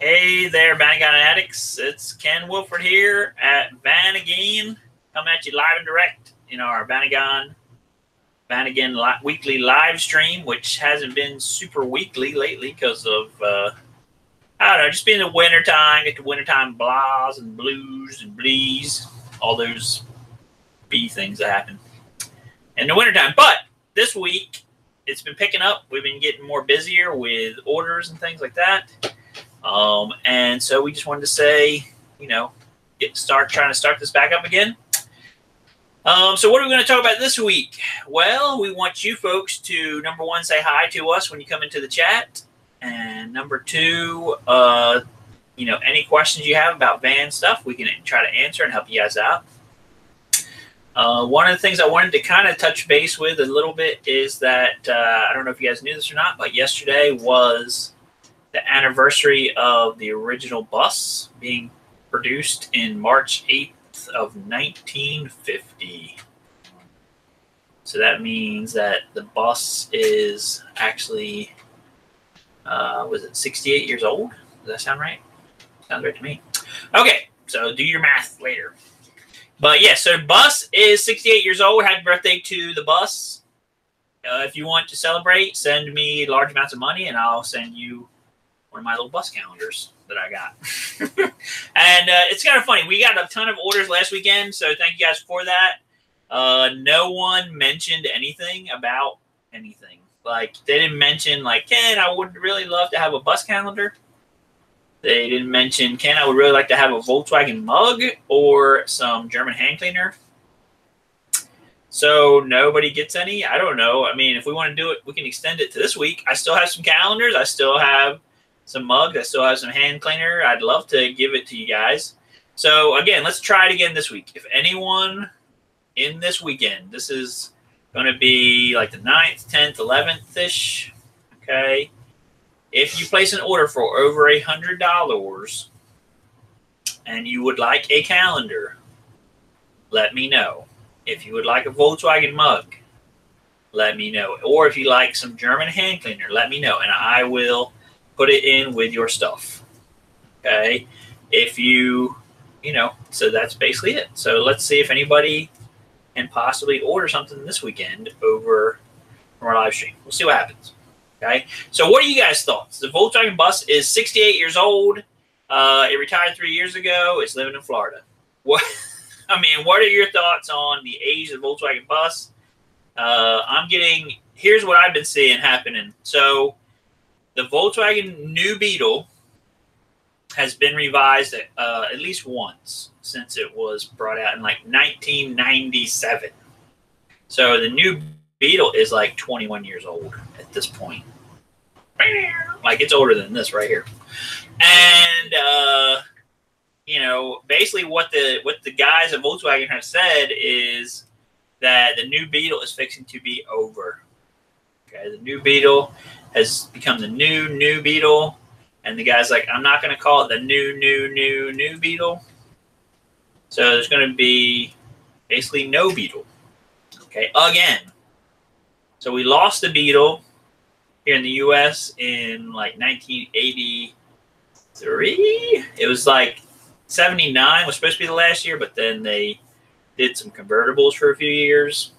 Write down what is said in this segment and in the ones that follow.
Hey there, Vanagon addicts. It's Ken Wilford here at Van-Again. Coming at you live and direct in our Vanagon Vanagon li- weekly live stream, which hasn't been super weekly lately because of, uh, I don't know, just being the wintertime, get the wintertime blahs and blues and blees, all those B things that happen in the wintertime. But this week, it's been picking up. We've been getting more busier with orders and things like that. Um, and so we just wanted to say, you know, get start trying to start this back up again. Um, so what are we going to talk about this week? Well, we want you folks to number one say hi to us when you come into the chat, and number two, uh, you know, any questions you have about van stuff, we can try to answer and help you guys out. Uh, one of the things I wanted to kind of touch base with a little bit is that uh, I don't know if you guys knew this or not, but yesterday was the anniversary of the original bus being produced in March 8th of 1950. So that means that the bus is actually, uh, was it 68 years old? Does that sound right? Sounds right to me. Okay, so do your math later. But yeah, so bus is 68 years old. Happy birthday to the bus. Uh, if you want to celebrate, send me large amounts of money and I'll send you my little bus calendars that I got. and uh, it's kind of funny. We got a ton of orders last weekend, so thank you guys for that. Uh, no one mentioned anything about anything. Like they didn't mention like Ken, I would really love to have a bus calendar. They didn't mention Ken, I would really like to have a Volkswagen mug or some German hand cleaner. So nobody gets any. I don't know. I mean, if we want to do it, we can extend it to this week. I still have some calendars. I still have some mugs. I still have some hand cleaner. I'd love to give it to you guys. So again, let's try it again this week. If anyone in this weekend, this is going to be like the 9th, 10th, 11th ish. Okay. If you place an order for over a hundred dollars and you would like a calendar, let me know. If you would like a Volkswagen mug, let me know. Or if you like some German hand cleaner, let me know, and I will put it in with your stuff. Okay. If you, you know, so that's basically it. So let's see if anybody can possibly order something this weekend over from our live stream. We'll see what happens. Okay. So what are you guys' thoughts? The Volkswagen bus is 68 years old. Uh, it retired three years ago. It's living in Florida. What? I mean, what are your thoughts on the age of the Volkswagen bus? Uh, I'm getting. Here's what I've been seeing happening. So the Volkswagen New Beetle has been revised uh, at least once since it was brought out in like 1997. So the new Beetle is like 21 years old at this point. Like it's older than this right here. And uh, you know, basically what the what the guys at Volkswagen have said is that the new Beetle is fixing to be over. Okay, the new Beetle has become the new new Beetle, and the guy's like, I'm not going to call it the new new new new Beetle. So there's going to be basically no Beetle. Okay, again. So we lost the Beetle here in the U.S. in like 1983. It was like 79 was supposed to be the last year, but then they did some convertibles for a few years.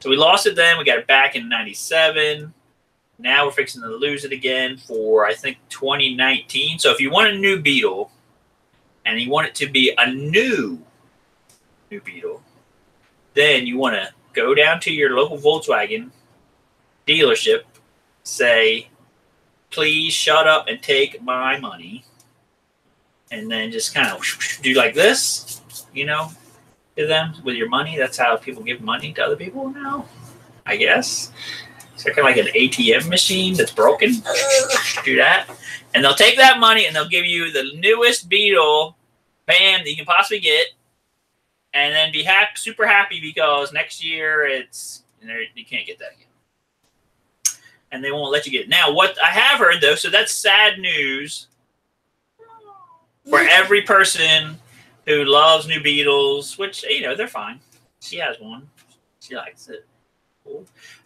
So we lost it then. We got it back in 97. Now we're fixing to lose it again for I think 2019. So if you want a new Beetle and you want it to be a new new Beetle, then you want to go down to your local Volkswagen dealership, say, please shut up and take my money. And then just kind of do like this, you know, to them with your money. That's how people give money to other people now, I guess. It's kind of like an ATM machine that's broken. Do that, and they'll take that money and they'll give you the newest Beetle bam that you can possibly get, and then be happy, super happy because next year it's you can't get that again, and they won't let you get it. Now, what I have heard though, so that's sad news for every person who loves new Beetles, which you know they're fine. She has one. She likes it.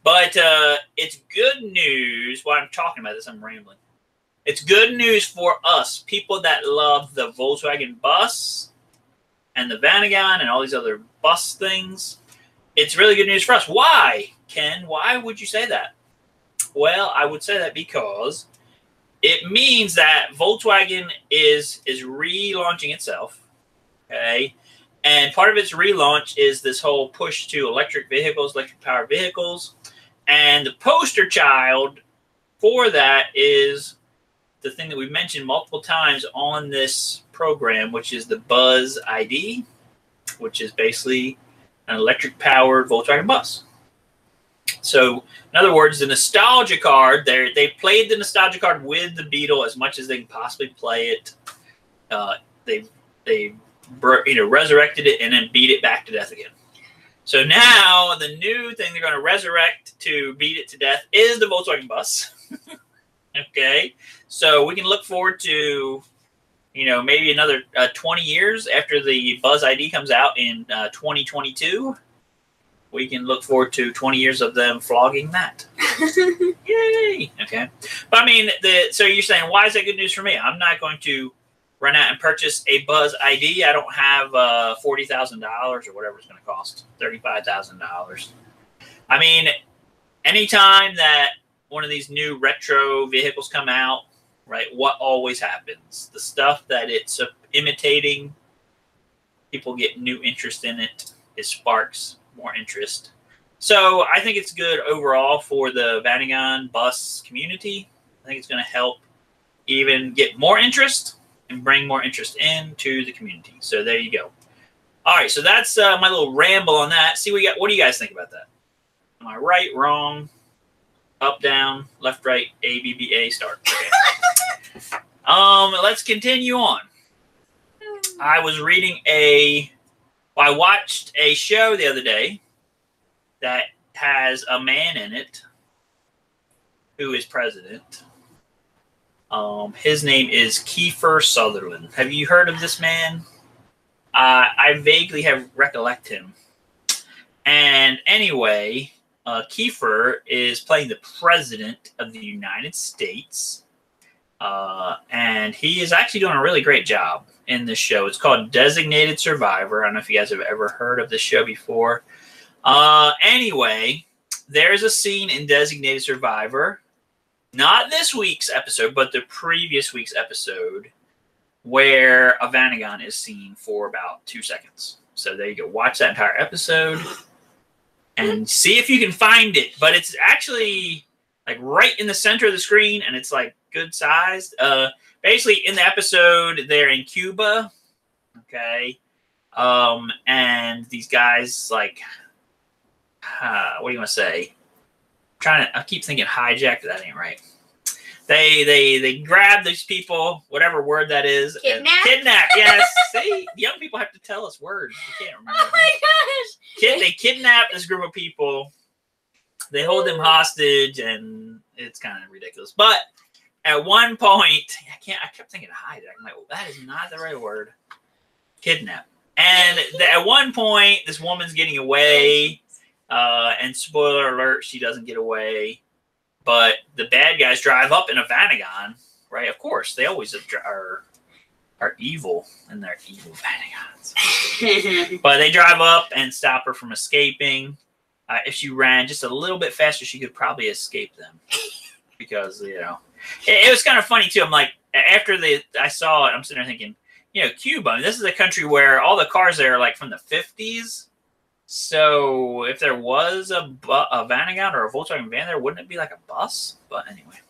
But uh, it's good news. While I'm talking about this, I'm rambling. it's good news for us, people that love the Volkswagen bus and the Vanagon and all these other bus things. It's really good news for us. Why, Ken? Why would you say that? Well, I would say that because it means that Volkswagen is is relaunching itself. Okay. And part of its relaunch is this whole push to electric vehicles, electric powered vehicles. And the poster child for that is the thing that we've mentioned multiple times on this program, which is the Buzz ID, which is basically an electric powered Volkswagen bus. So, in other words, the nostalgia card, they they played the nostalgia card with the Beetle as much as they can possibly play it. Uh, they they you know resurrected it and then beat it back to death again. So now the new thing they're going to resurrect to beat it to death is the Volkswagen bus. okay, so we can look forward to you know maybe another uh, 20 years after the Buzz ID comes out in uh, 2022 we can look forward to 20 years of them flogging that. Yay! Okay. But I mean, the so you're saying, why is that good news for me? I'm not going to run out and purchase a Buzz ID. I don't have uh, $40,000 or whatever it's going to cost, $35,000. I mean, anytime that one of these new retro vehicles come out, right, what always happens? The stuff that it's imitating, people get new interest in it. It sparks more interest. So I think it's good overall for the Vanagon bus community. I think it's going to help even get more interest and bring more interest into the community. So there you go. All right, so that's uh, my little ramble on that. See, we got. What do you guys think about that? Am I right, wrong, up, down, left, right, A, B, B, A, start? Okay. um, let's continue on. I was reading a well, I watched a show the other day that has a man in it who is president. Um, his name is Kiefer Sutherland. Have you heard of this man? Uh, I vaguely have recollect him. And anyway, uh, Kiefer is playing the president of the United States, uh, and he is actually doing a really great job in this show. It's called Designated Survivor. I don't know if you guys have ever heard of this show before. Uh, anyway, there's a scene in Designated Survivor, not this week's episode, but the previous week's episode, where a Vanagon is seen for about two seconds. So there you go. Watch that entire episode and see if you can find it. But it's actually like right in the center of the screen, and it's like good sized. Uh, basically in the episode they're in Cuba, okay, um, and these guys like, uh, what do you want to say? Trying to, I keep thinking hijack. That ain't right. They they they grab these people, whatever word that is. Kidnap. Kidnap. Yes. See, young people have to tell us words. We can't oh remember. Oh my gosh! Kid, they kidnap this group of people. They hold them hostage, and it's kind of ridiculous. But at one point, I can't. I kept thinking hijack. I'm like, well, that is not the right word. Kidnap. And at one point, this woman's getting away. Uh, and spoiler alert, she doesn't get away. But the bad guys drive up in a Vanagon, right? Of course, they always are are evil, and they're evil Vanagons. but they drive up and stop her from escaping. Uh, if she ran just a little bit faster, she could probably escape them because you know it, it was kind of funny too. I'm like, after the I saw it, I'm sitting there thinking, you know, Cuba. I mean, this is a country where all the cars there are like from the 50s. So if there was a, bu- a Vanagon or a Volkswagen van there, wouldn't it be like a bus? But anyway,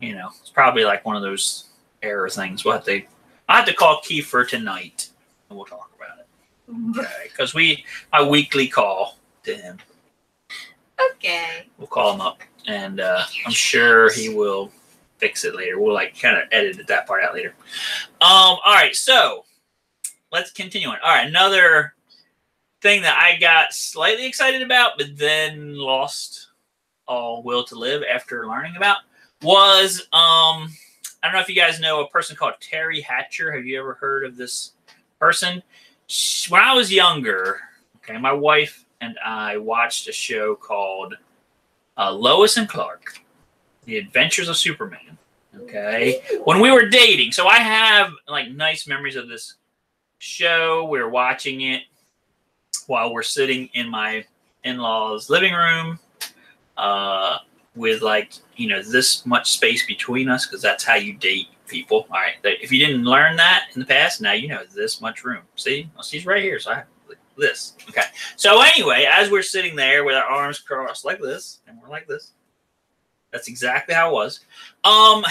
you know, it's probably like one of those error things. We'll have to, I have to call Kiefer tonight and we'll talk about it. Okay, because we my weekly call to him. okay. We'll call him up, and uh, I'm sure he will fix it later. We'll like kind of edit that part out later. Um. All right. So let's continue on. All right. Another thing that I got slightly excited about, but then lost all will to live after learning about was um. I don't know if you guys know a person called Teri Hatcher. Have you ever heard of this person? She- When I was younger, okay, my wife and I watched a show called uh, Lois and Clark: The Adventures of Superman. Okay. When we were dating. So I have like nice memories of this show. We are watching it while we're sitting in my in-laws living room uh with like you know this much space between us because that's how you date people. All right if you didn't learn that in the past now you know this much room. See? Well, she's right here so i have this. Okay. So anyway as we're sitting there with our arms crossed like this and we're like this that's exactly how it was um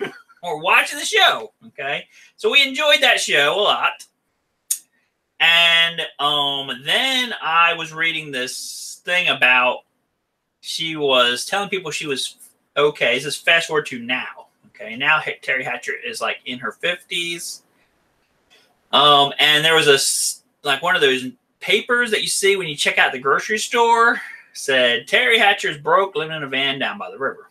we're watching the show okay? So we enjoyed that show a lot and um, then I was reading this thing about she was telling people she was okay. This is fast forward to now. Okay, now Teri Hatcher is like in her fifties. Um, and there was a like one of those papers that you see when you check out the grocery store said Teri Hatcher's broke, living in a van down by the river.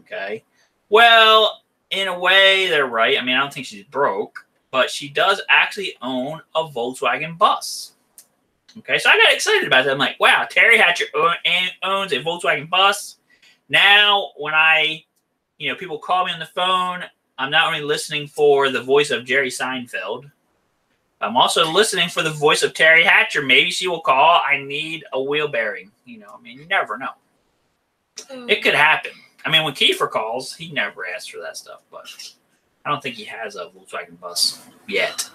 Okay, well, in a way, they're right. I mean, I don't think she's broke but she does actually own a Volkswagen bus. Okay, so I got excited about that. I'm like, wow, Teri Hatcher owns a Volkswagen bus. Now, when I, you know, people call me on the phone, I'm not only listening for the voice of Jerry Seinfeld, I'm also listening for the voice of Teri Hatcher. Maybe she will call. I need a wheel bearing. You know, I mean, you never know. It could oh. happen. I mean, when Kiefer calls, he never asks for that stuff, but I don't think he has a Volkswagen bus yet.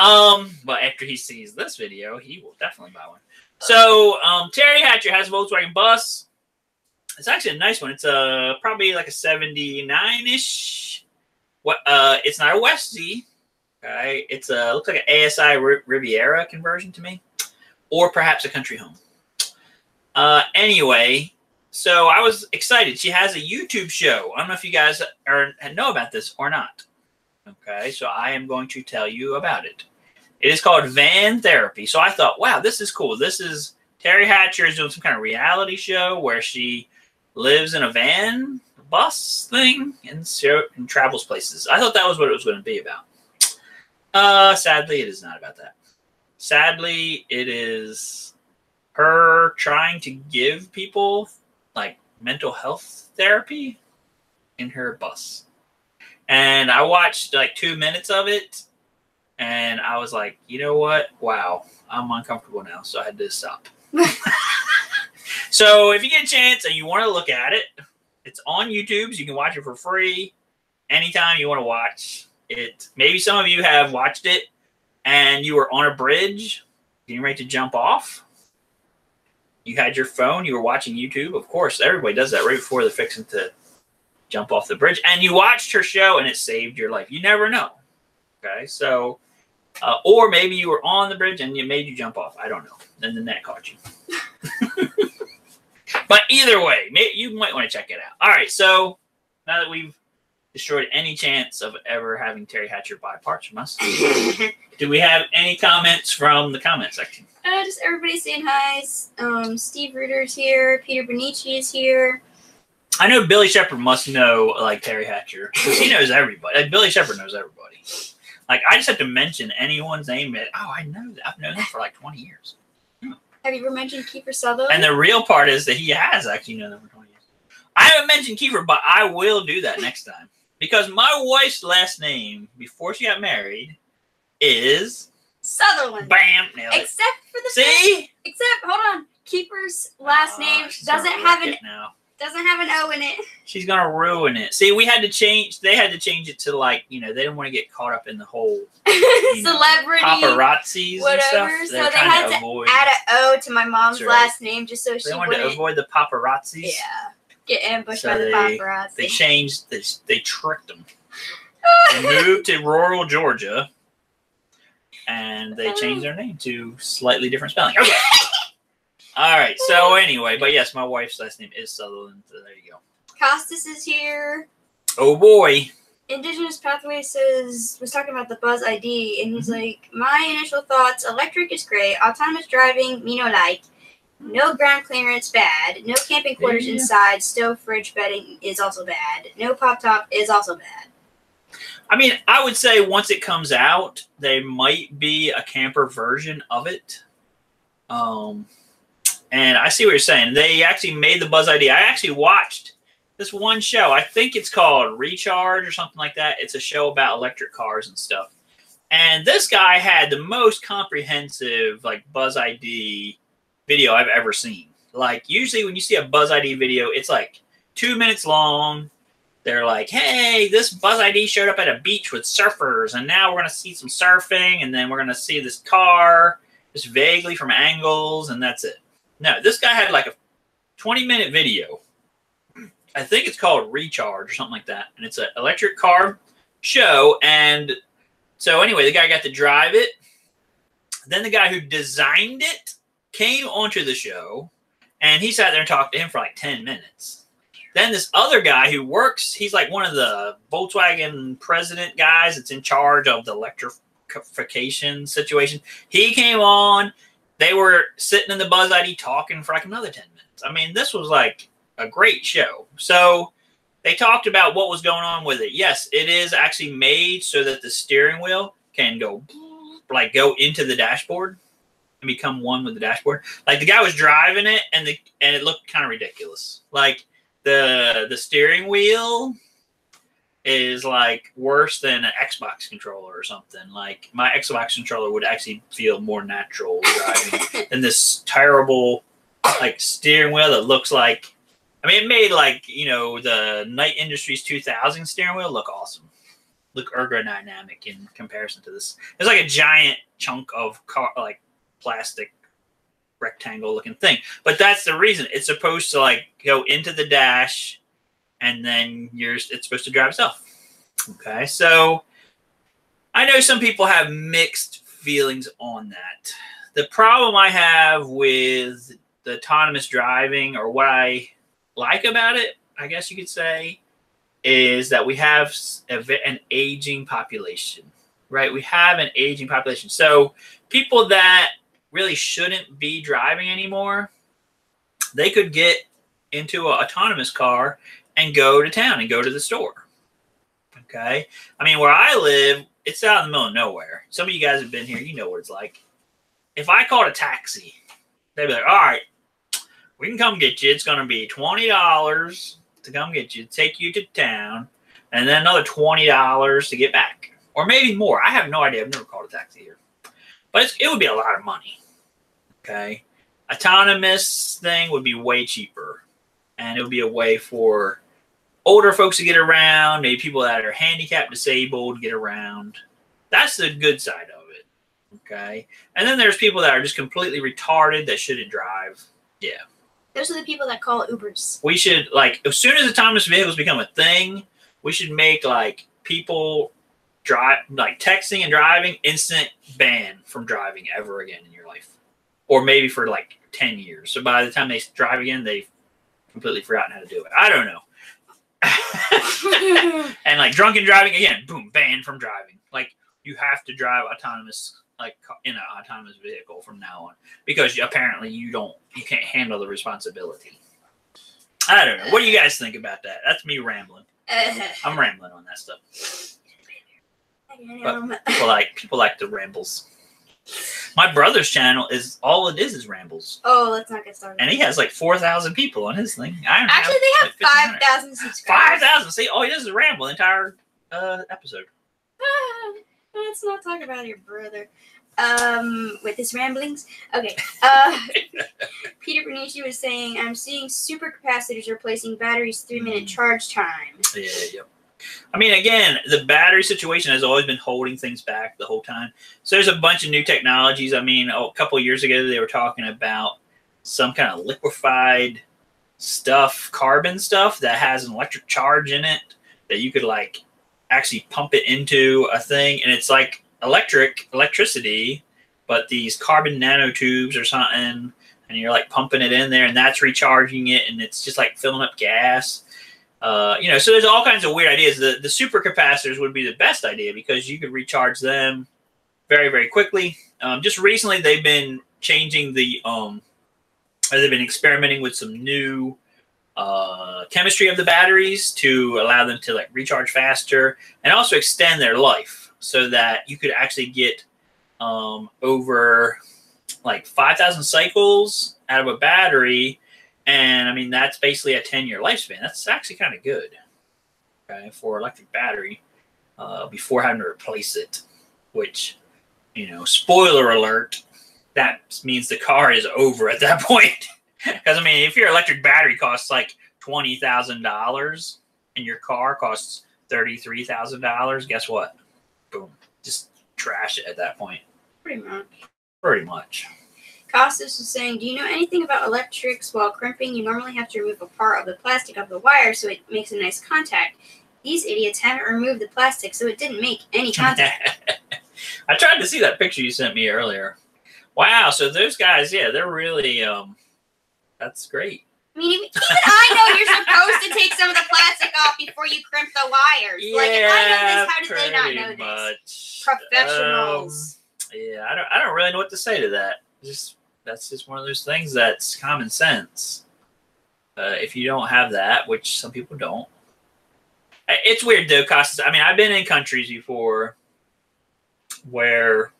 Um, but after he sees this video, he will definitely buy one. So um, Teri Hatcher has a Volkswagen bus. It's actually a nice one. It's a uh, probably like a '79 ish. What? Uh, it's not a Westie. Okay, it's a looks like an ASI Riviera conversion to me, or perhaps a country home. Uh, anyway, so I was excited. She has a YouTube show. I don't know if you guys are know about this or not. Okay, so I am going to tell you about it. It is called Van Therapy. So I thought, wow, this is cool. This is Teri Hatcher is doing some kind of reality show where she lives in a van, a bus thing, and, and travels places. I thought that was what it was going to be about. Uh, sadly, it is not about that. Sadly, it is her trying to give people mental health therapy in her bus. And I watched like two minutes of it and I was like, you know what? Wow, I'm uncomfortable now. So I had to stop. so if you get a chance and you want to look at it, it's on YouTube. So you can watch it for free anytime you want to watch it. Maybe some of you have watched it and you were on a bridge getting ready to jump off you had your phone, you were watching YouTube. Of course, everybody does that right before they're fixing to jump off the bridge. And you watched her show and it saved your life. You never know. Okay, so, uh, or maybe you were on the bridge and it made you jump off. I don't know. And then the net caught you. but either way, you might want to check it out. All right, so now that we've destroyed any chance of ever having Teri Hatcher buy parts from us, do we have any comments from the comment section? Uh, just everybody saying hi. Um, Steve Reuter's here. Peter Benici is here. I know Billy Shepard must know like Teri Hatcher because he knows everybody. Like, Billy Shepard knows everybody. Like I just have to mention anyone's name. And, oh, I know that. I've known him for like twenty years. Have you ever mentioned Kiefer Sutherland? And the real part is that he has actually known them for twenty years. I haven't mentioned Kiefer, but I will do that next time because my wife's last name before she got married is Sutherland. Bam! Nailed it. Except for the See? fact- except hold on, Kiefer's last Oh, name she's doesn't gonna have wreck an it now. doesn't have an O in it. She's gonna ruin it. See, we had to change. They had to change it to like you know they didn't want to get caught up in the whole know, Celebrity. paparazzis and stuff. whatever, so trying had to to avoid. Add an O to my mom's That's right. last name just so she they wanted to wouldn't. avoid the paparazzis. yeah, get ambushed So by the they- paparazzi. They changed. They they tricked them. They moved to rural Georgia, and they changed their name to slightly different spelling. Okay. All right. So anyway, but yes, my wife's last name is Sutherland. So there you go. Costas is here. Oh boy. Indigenous Pathway says was talking about the Buzz ID, and he's Mm-hmm. like, my initial thoughts: electric is great, autonomous driving, me no like. No ground clearance, bad. No camping quarters Yeah. inside. Stove, fridge, bedding is also bad. No pop top is also bad. I mean, I would say once it comes out, they might be a camper version of it. Um, and I see what you're saying. They actually made the Buzz ID. I actually watched. this one show. I think it's called Recharge or something like that. It's a show about electric cars and stuff. And this guy had the most comprehensive like Buzz ID video I've ever seen. Like usually when you see a Buzz ID video, it's like two minutes long. They're like, "Hey, this Buzz ID showed up at a beach with surfers, and now we're gonna see some surfing, and then we're gonna see this car just vaguely from angles, and that's it." No, this guy had like a 20 minute video. I think it's called Recharge or something like that, and it's an electric car show. And so anyway, the guy got to drive it. Then the guy who designed it came onto the show, and he sat there and talked to him for like 10 minutes. Then this other guy who works, he's like one of the Volkswagen president guys that's in charge of the electrification situation. He came on. They were sitting in the Buzz ID talking for like another 10 minutes. I mean, this was like a great show. So they talked about what was going on with it. Yes, it is actually made so that the steering wheel can go like go into the dashboard and become one with the dashboard. Like the guy was driving it and the and it looked kind of ridiculous. Like the the steering wheel is like worse than an Xbox controller or something. Like my Xbox controller would actually feel more natural driving than this terrible like steering wheel that looks like I mean it made like, you know, the Knight Industries 2000 steering wheel look awesome. Look ergodynamic in comparison to this. It's like a giant chunk of car like plastic rectangle looking thing. But that's the reason it's supposed to like go into the dash and then you're it's supposed to drive itself. Okay. So I know some people have mixed feelings on that. The problem I have with the autonomous driving or what I like about it, I guess you could say, is that we have an aging population, right? We have an aging population. So people that really shouldn't be driving anymore, they could get into an autonomous car and go to town and go to the store. Okay. I mean, where I live, it's out in the middle of nowhere. Some of you guys have been here, you know what it's like. If I called a taxi, they'd be like, all right, we can come get you. It's going to be $20 to come get you, take you to town, and then another $20 to get back. Or maybe more. I have no idea. I've never called a taxi here. But it would be a lot of money. Okay. Autonomous thing would be way cheaper. And it would be a way for older folks to get around, maybe people that are handicapped, disabled get around. That's the good side of it. Okay. And then there's people that are just completely retarded that shouldn't drive. Yeah. Those are the people that call Ubers. We should like as soon as autonomous vehicles become a thing, we should make like people drive like texting and driving instant ban from driving ever again in your life or maybe for like 10 years. So by the time they drive again, they've completely forgotten how to do it. I don't know. and like drunken driving again, boom, banned from driving. Like you have to drive autonomous, like in an autonomous vehicle from now on because apparently you don't, you can't handle the responsibility. I don't know. What do you guys think about that? That's me rambling. I'm rambling on that stuff. But people like people like the rambles. My brother's channel is all it is is rambles. Oh, let's not get started. And he has like four thousand people on his thing. I don't Actually, have they have like five thousand subscribers. Five thousand. See, all he does is ramble the entire uh, episode. Ah, let's not talk about your brother. Um, with his ramblings. Okay. Uh, Peter Bernici was saying, "I'm seeing supercapacitors replacing batteries three-minute mm. charge time." Yeah. Yep. I mean, again, the battery situation has always been holding things back the whole time. So there's a bunch of new technologies. I mean, a couple years ago, they were talking about some kind of liquefied stuff, carbon stuff that has an electric charge in it that you could like actually pump it into a thing. And it's like electric, electricity, but these carbon nanotubes or something. And you're like pumping it in there and that's recharging it. And it's just like filling up gas uh, you know, so there's all kinds of weird ideas. The the supercapacitors would be the best idea because you could recharge them very very quickly. Um, just recently, they've been changing the um, they've been experimenting with some new uh, chemistry of the batteries to allow them to like recharge faster and also extend their life so that you could actually get um, over like 5,000 cycles out of a battery And I mean, that's basically a 10 year lifespan. That's actually kind of good okay, for electric battery uh, before having to replace it, which, you know, spoiler alert, that means the car is over at that point. Because, I mean, if your electric battery costs like $20,000 and your car costs $33,000, guess what? Boom. Just trash it at that point. Pretty much. Pretty much. Costas was saying, Do you know anything about electrics? While crimping, you normally have to remove a part of the plastic of the wire so it makes a nice contact. These idiots haven't removed the plastic, so it didn't make any contact. I tried to see that picture you sent me earlier. Wow, so those guys, yeah, they're really um that's great. I mean, even, even I know you're supposed to take some of the plastic off before you crimp the wires. like, if I know this, how did they not know this? much. Professionals. Um, yeah, I don't I don't really know what to say to that. Just that's just one of those things that's common sense. Uh, if you don't have that, which some people don't, it's weird though. Costas. I mean, I've been in countries before where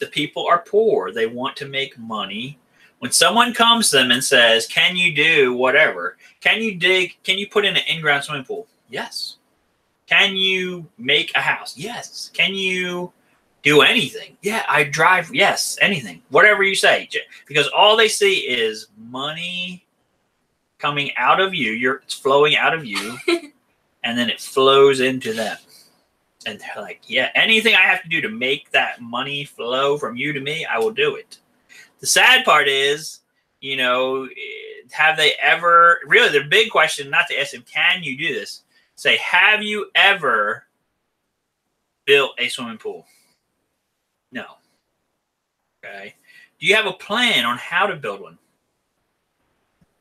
the people are poor. They want to make money. When someone comes to them and says, "Can you do whatever? Can you dig? Can you put in an in-ground swimming pool?" Yes. Can you make a house? Yes. Can you do anything? Yeah, I drive. Yes, anything. Whatever you say. Because all they see is money coming out of you. You're it's flowing out of you and then it flows into them. And they're like, "Yeah, anything I have to do to make that money flow from you to me, I will do it." The sad part is, you know, eh, have they ever really the big question, not to ask them, can you do this? Say, have you ever built a swimming pool? No. Okay. Do you have a plan on how to build one?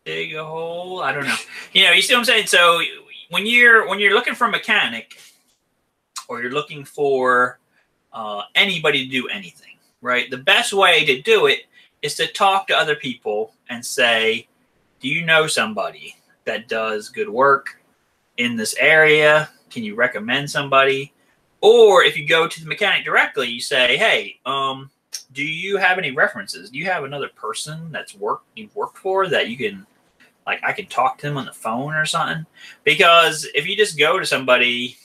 Dig a hole? I don't know. You know, you see what I'm saying? So when you're when you're looking for a mechanic or you're looking for uh, anybody to do anything, right? The best way to do it is to talk to other people and say, "Do you know somebody that does good work in this area? Can you recommend somebody?" Or if you go to the mechanic directly, you say, "Hey, um, do you have any references? Do you have another person that's worked you've worked for that you can like I can talk to them on the phone or something?" Because if you just go to somebody,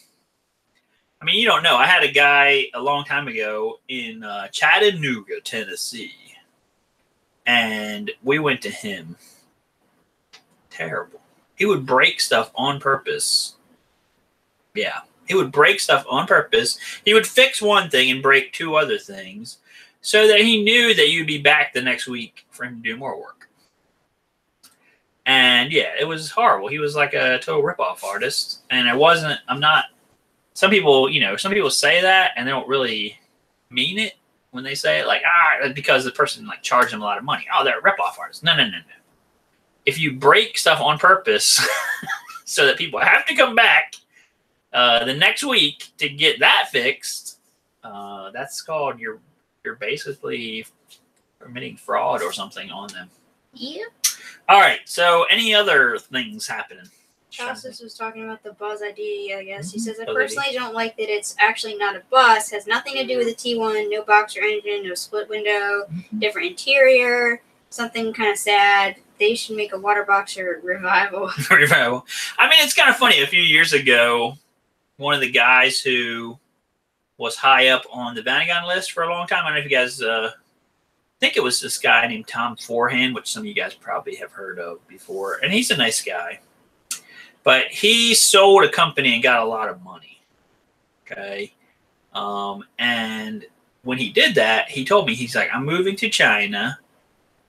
I mean, you don't know. I had a guy a long time ago in uh, Chattanooga, Tennessee, and we went to him. Terrible. He would break stuff on purpose. Yeah, he would break stuff on purpose. He would fix one thing and break two other things so that he knew that you'd be back the next week for him to do more work. And yeah, it was horrible. He was like a total ripoff artist. And I wasn't, I'm not, some people, you know, some people say that and they don't really mean it when they say it, like, ah, because the person like charged them a lot of money. Oh, they're a ripoff artist. No, no, no, no. If you break stuff on purpose so that people have to come back uh, the next week to get that fixed, uh, that's called you're you're basically committing fraud or something on them. Yeah. All right. So, any other things happening? Costas was talking about the Buzz ID, I guess. He Mhm. says, I personally don't like that it's actually not a bus, has nothing to do with the T1, no boxer engine, no split window, different interior, something kind of sad. They should make a water boxer revival. Revival. I mean, it's kind of funny. A few years ago, one of the guys who was high up on the Vanagon list for a long time. I don't know if you guys, uh, think it was this guy named Tom Forehand, which some of you guys probably have heard of before. And he's a nice guy. But he sold a company and got a lot of money. Okay. Um, and when he did that, he told me, he's like, I'm moving to China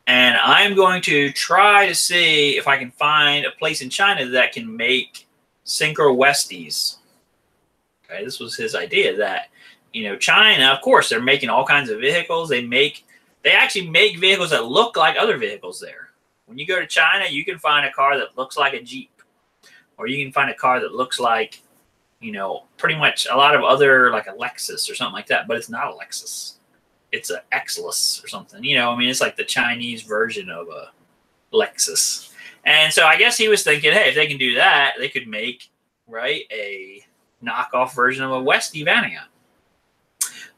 and I'm going to try to see if I can find a place in China that can make Syncro Westies. Okay, this was his idea that you know China, of course, they're making all kinds of vehicles. They make they actually make vehicles that look like other vehicles there. When you go to China, you can find a car that looks like a Jeep, or you can find a car that looks like you know pretty much a lot of other like a Lexus or something like that, but it's not a Lexus it's a Exless or something. You know, I mean, it's like the Chinese version of a Lexus. And so I guess he was thinking, hey, if they can do that, they could make right a knockoff version of a Westy Vanagon.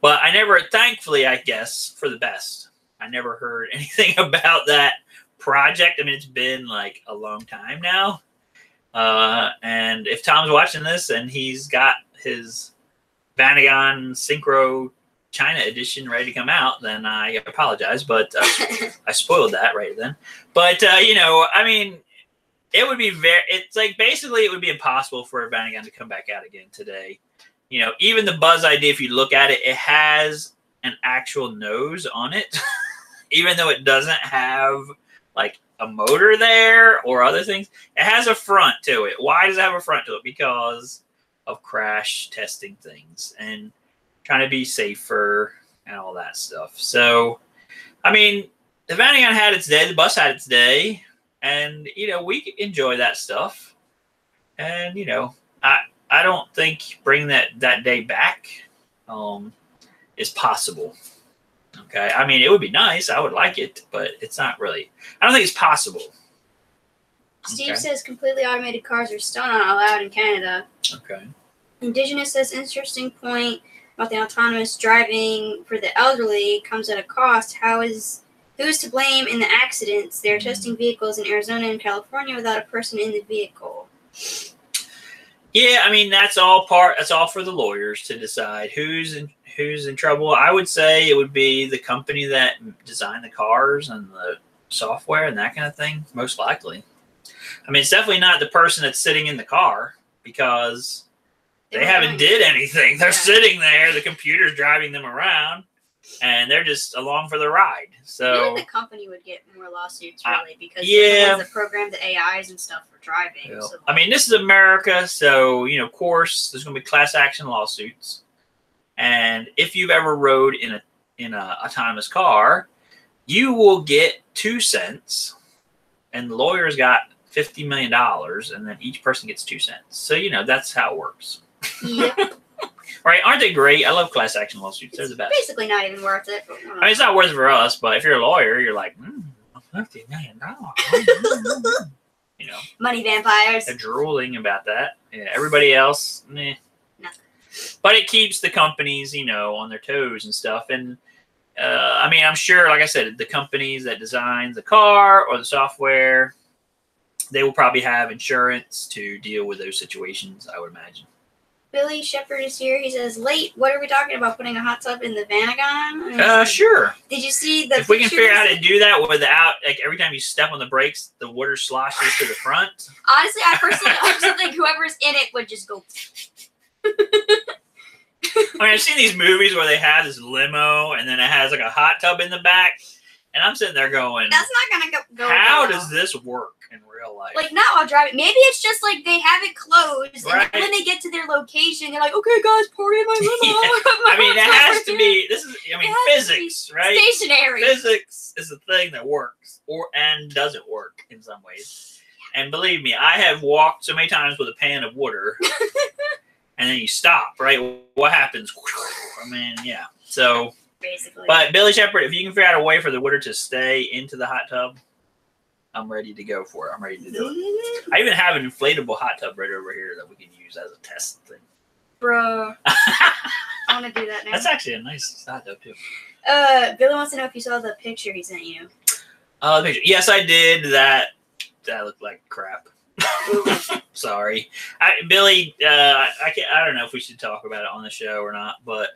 But I never, thankfully, I guess for the best, I never heard anything about that project. I mean, it's been like a long time now. Uh, and if Tom's watching this and he's got his Vanagon Syncro China edition ready to come out, then I apologize, but uh, I spoiled that right then. But uh, you know, I mean, it would be very. It's like basically it would be impossible for a Vanagon to come back out again today. You know, even the Buzz ID, if you look at it, it has an actual nose on it, even though it doesn't have like a motor there or other things. It has a front to it. Why does it have a front to it? Because of crash testing things and trying to be safer and all that stuff. So, I mean, the Vanagon had its day, the bus had its day, and you know we enjoy that stuff. And you know, I I don't think bring that that day back um, is possible. Okay, I mean it would be nice. I would like it, but it's not really. I don't think it's possible. Steve Okay. says completely automated cars are still not allowed in Canada. Okay. Indigenous says interesting point about the autonomous driving for the elderly comes at a cost. How is who's to blame in the accidents? They're mm-hmm. testing vehicles in Arizona and California without a person in the vehicle. Yeah, I mean that's all part. That's all for the lawyers to decide who's in who's in trouble. I would say it would be the company that designed the cars and the software and that kind of thing. Most likely. I mean, it's definitely not the person that's sitting in the car because they were haven't did anything. They're Yeah. sitting there. The computer's driving them around, and they're just along for the ride. I feel So like the company would get more lawsuits really because yeah. the program the AIs and stuff for driving. Yeah. So I mean, this is America, so you know, of course, there's going to be class action lawsuits. And if you've ever rode in a in a autonomous car, you will get two cents, and the lawyer's got fifty million dollars, and then each person gets two cents. So you know that's how it works, yep, right? Aren't they great? I love class action lawsuits; they're the best. basically not even worth it. I mean, it's not worth it for us, but if you're a lawyer, you're like, mm, fifty million dollars. you know. money vampires. They're drooling about that. Yeah, everybody else, meh. Nothing. But it keeps the companies, you know, on their toes and stuff. And uh, I mean, I'm sure, like I said, the companies that design the car or the software, they will probably have insurance to deal with those situations. I would imagine. Billy Shepard is here. He says, "Late. What are we talking about? Putting a hot tub in the Vanagon? Uh, sure. Did you see the? if we can figure out how to do that without, like, every time you step on the brakes, the water sloshes to the front. Honestly, I personally, I think whoever's in it would just go. I mean, I've seen these movies where they have this limo and then it has like a hot tub in the back, and I'm sitting there going, That's not gonna go. go "How well. does this work in real life?" Like not while driving. Maybe it's just like they have it closed, Right. and when they get to their location, they're like, "Okay, guys, party in my limo." I mean, it has to be. This is, I mean, It has to be physics, right? stationary. Physics is a thing that works or and doesn't work in some ways. And believe me, I have walked so many times with a pan of water, and then you stop. Right? What happens? I mean, yeah. So, Basically, but Billy Shepard, if you can figure out a way for the water to stay into the hot tub, I'm ready to go for it. I'm ready to do it. I even have an inflatable hot tub right over here that we can use as a test thing. bro, I want to do that now. That's actually a nice hot tub too. Uh, Billy wants to know if you saw the picture he sent you. Uh, the picture. Yes, I did. That that looked like crap. Sorry, I, Billy. Uh, I can't, I don't know if we should talk about it on the show or not, but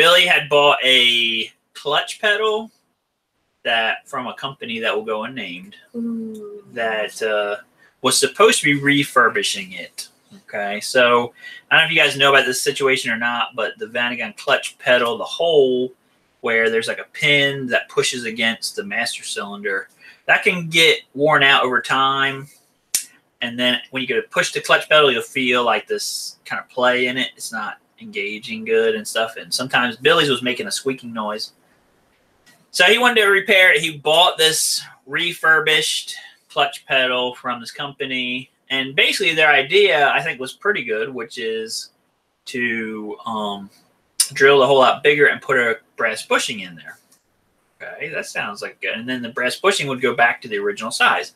Billy had bought a clutch pedal that from a company that will go unnamed Ooh. that uh, was supposed to be refurbishing it. Okay, so I don't know if you guys know about this situation or not, but the Vanagon clutch pedal, the hole where there's like a pin that pushes against the master cylinder, that can get worn out over time. And then when you go to push the clutch pedal, you'll feel like this kind of play in it. It's not engaging good and stuff. And sometimes Billy's was making a squeaking noise. So he wanted to repair it. He bought this refurbished clutch pedal from this company. And basically, their idea, I think, was pretty good, which is to um, drill the hole out bigger and put a brass bushing in there. Okay, that sounds like good. And then the brass bushing would go back to the original size.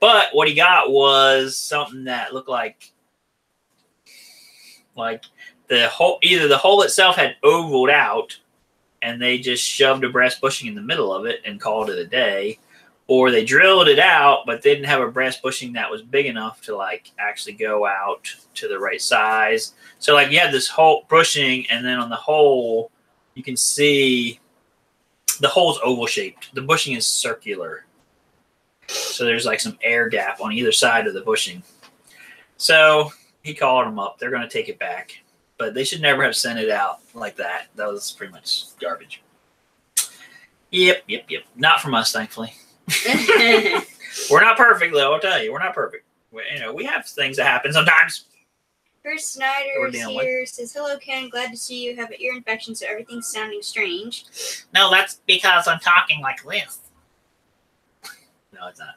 But what he got was something that looked like like the hole either the hole itself had ovaled out and they just shoved a brass bushing in the middle of it and called it a day or they drilled it out, but they didn't have a brass bushing that was big enough to like actually go out to the right size. So like you have this whole bushing, and then on the hole, you can see the hole's oval shaped. The bushing is circular. So there's like some air gap on either side of the bushing. So he called them up. They're going to take it back, but they should never have sent it out like that. That was pretty much garbage. Yep, yep, yep. Not from us, thankfully. we're not perfect, though. I'll tell you, we're not perfect. We, you know, we have things that happen sometimes. Chris Snyder is dealing with. here. Says hello, Ken. Glad to see you have an ear infection, so everything's sounding strange. No, that's because I'm talking like this. No, it's not.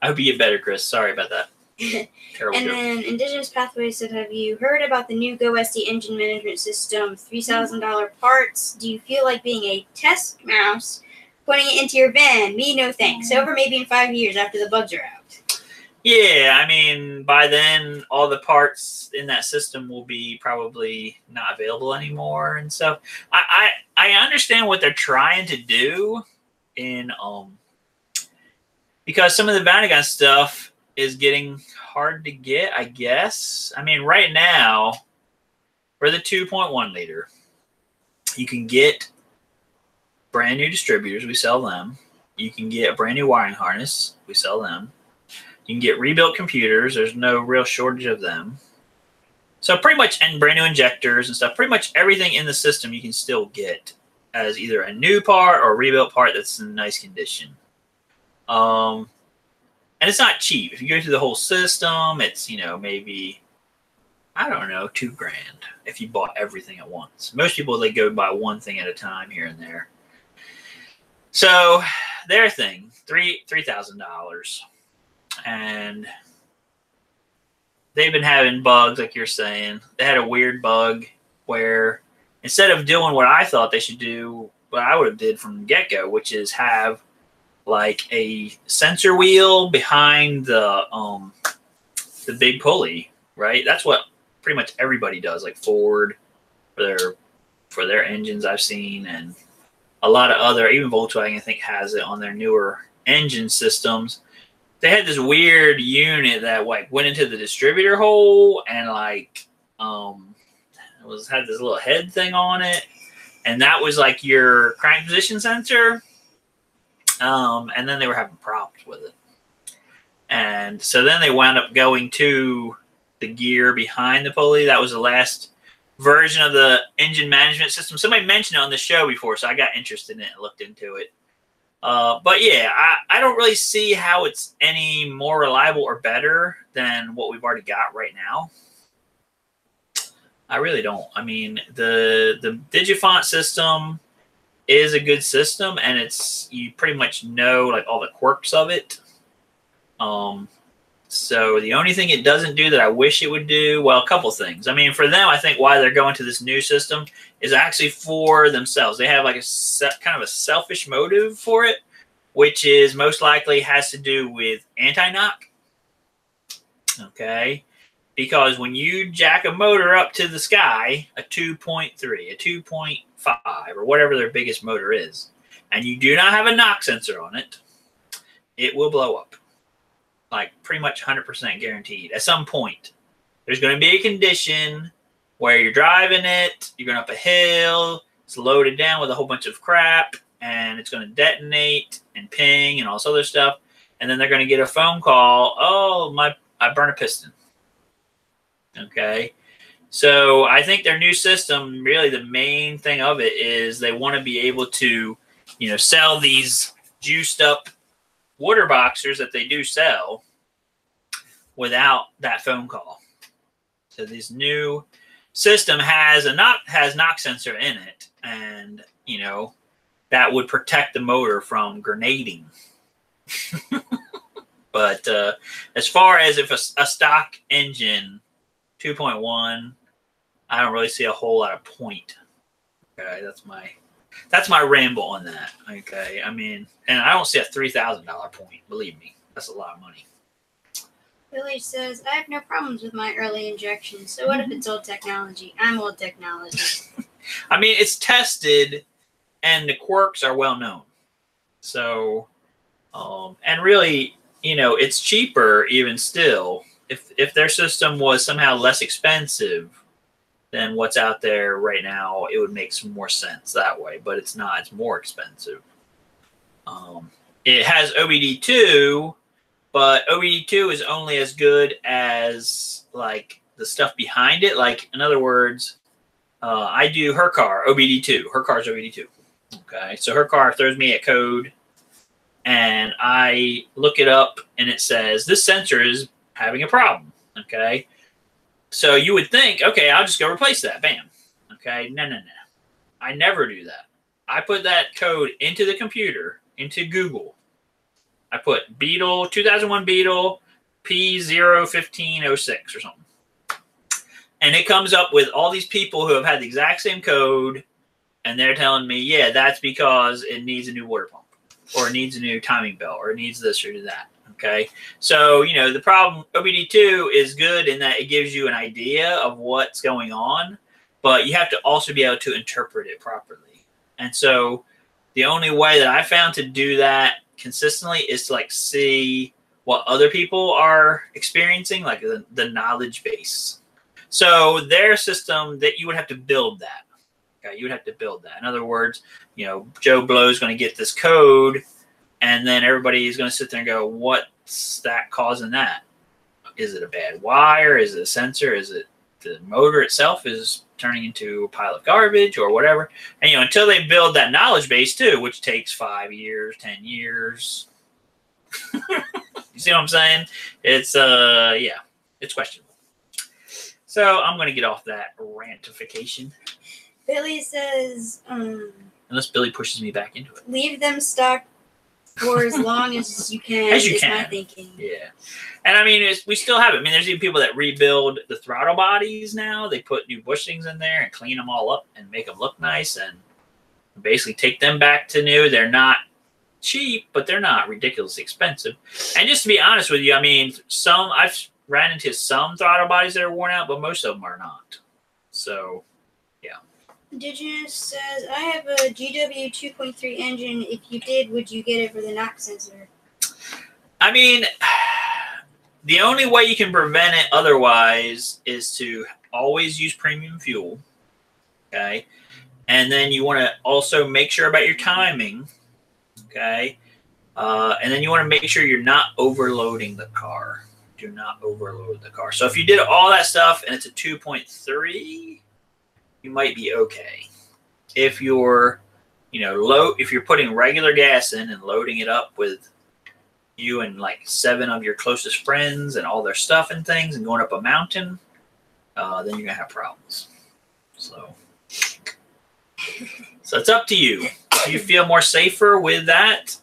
I hope you get better, Chris. Sorry about that. Terrible And joke. then Indigenous Pathways said, "Have you heard about the new GoWesty engine management system? Three thousand dollar parts. Do you feel like being a test mouse, putting it into your van? Me, no thanks. Over maybe in five years after the bugs are out. Yeah, I mean, by then all the parts in that system will be probably not available anymore and stuff. I I, I understand what they're trying to do in um because some of the Vanagon stuff is getting hard to get, I guess. I mean, right now for the 2.1 liter, you can get brand new distributors, we sell them. You can get a brand new wiring harness, we sell them. You can get rebuilt computers. There's no real shortage of them. So pretty much, and brand new injectors and stuff. Pretty much everything in the system you can still get as either a new part or a rebuilt part that's in nice condition. Um, and it's not cheap. If you go through the whole system, it's you know maybe I don't know two grand if you bought everything at once. Most people they go buy one thing at a time here and there. So their thing three three thousand dollars and they've been having bugs like you're saying they had a weird bug where instead of doing what i thought they should do what i would have did from the get-go which is have like a sensor wheel behind the um the big pulley right? That's what pretty much everybody does like ford for their for their engines i've seen and a lot of other even volkswagen i think has it on their newer engine systems. They had this weird unit that like went into the distributor hole and like um it was had this little head thing on it. And that was like your crank position sensor um and then they were having problems with it and so then they wound up going to the gear behind the pulley that was the last version of the engine management system somebody mentioned it on the show before so i got interested in it and looked into it uh, but yeah, I, I don't really see how it's any more reliable or better than what we've already got right now. I really don't. I mean, the the Digifant system is a good system, and it's you pretty much know like all the quirks of it. Um, so the only thing it doesn't do that I wish it would do, well, a couple things. I mean, for them, I think why they're going to this new system is actually for themselves. They have like a se- kind of a selfish motive for it, which is most likely has to do with anti-knock. Okay, because when you jack a motor up to the sky, a 2.3, a 2.5, or whatever their biggest motor is, and you do not have a knock sensor on it, it will blow up. Like pretty much 100% guaranteed at some point. There's going to be a condition where you're driving it you're going up a hill it's loaded down with a whole bunch of crap and it's going to detonate and ping and all this other stuff and then they're going to get a phone call oh my i burned a piston okay so i think their new system really the main thing of it is they want to be able to you know sell these juiced up water boxers that they do sell without that phone call. So this new system has a knock has knock sensor in it, and you know that would protect the motor from grenading. but uh, as far as if a, a stock engine 2.1, I don't really see a whole lot of point. Okay, that's my that's my ramble on that. Okay, I mean, and I don't see a three thousand dollar point. Believe me, that's a lot of money. Billy says, I have no problems with my early injections. So what if it's old technology? I'm old technology. I mean, it's tested, and the quirks are well known. So, Um, and really, you know, it's cheaper even still. If if their system was somehow less expensive than what's out there right now, it would make some more sense that way. But it's not; it's more expensive. Um, it has OBD2, but OBD2 is only as good as like the stuff behind it. Like in other words, uh, I do her car OBD2. Her car's OBD2. Okay, so her car throws me a code, and I look it up, and it says this sensor is having a problem. Okay, so you would think, okay, I'll just go replace that. Bam. Okay, no, no, no. I never do that. I put that code into the computer, into Google. I put Beetle 2001 Beetle P01506 or something and it comes up with all these people who have had the exact same code and they're telling me yeah that's because it needs a new water pump or it needs a new timing belt or it needs this or that okay so you know the problem obd2 is good in that it gives you an idea of what's going on but you have to also be able to interpret it properly and so the only way that i found to do that consistently is to like see what other people are experiencing like the, the knowledge base so their system that you would have to build that. Okay, you would have to build that. In other words, you know, Joe Blow is going to get this code, and then everybody is going to sit there and go, "What's that causing that? Is it a bad wire? Is it a sensor? Is it the motor itself is turning into a pile of garbage or whatever?" And you know, until they build that knowledge base too, which takes five years, ten years. you see what I'm saying? It's uh, yeah, it's questionable. So I'm going to get off that rantification. Billy says, um, unless Billy pushes me back into it. Leave them stuck for as long as you can. As you can. Thinking. Yeah, and I mean, we still have it. I mean, there's even people that rebuild the throttle bodies now. They put new bushings in there and clean them all up and make them look nice and basically take them back to new. They're not cheap, but they're not ridiculously expensive. And just to be honest with you, I mean, some I've ran into some throttle bodies that are worn out, but most of them are not. So. Indigenous says, I have a GW 2.3 engine. If you did, would you get it for the knock sensor? I mean, the only way you can prevent it otherwise is to always use premium fuel. Okay. And then you want to also make sure about your timing. Okay. Uh, and then you want to make sure you're not overloading the car do not overload the car. So if you did all that stuff and it's a 2.3, you might be okay. If you're, you know, low, if you're putting regular gas in and loading it up with you and like seven of your closest friends and all their stuff and things and going up a mountain, uh, then you're gonna have problems. So, so it's up to you. You feel more safer with that?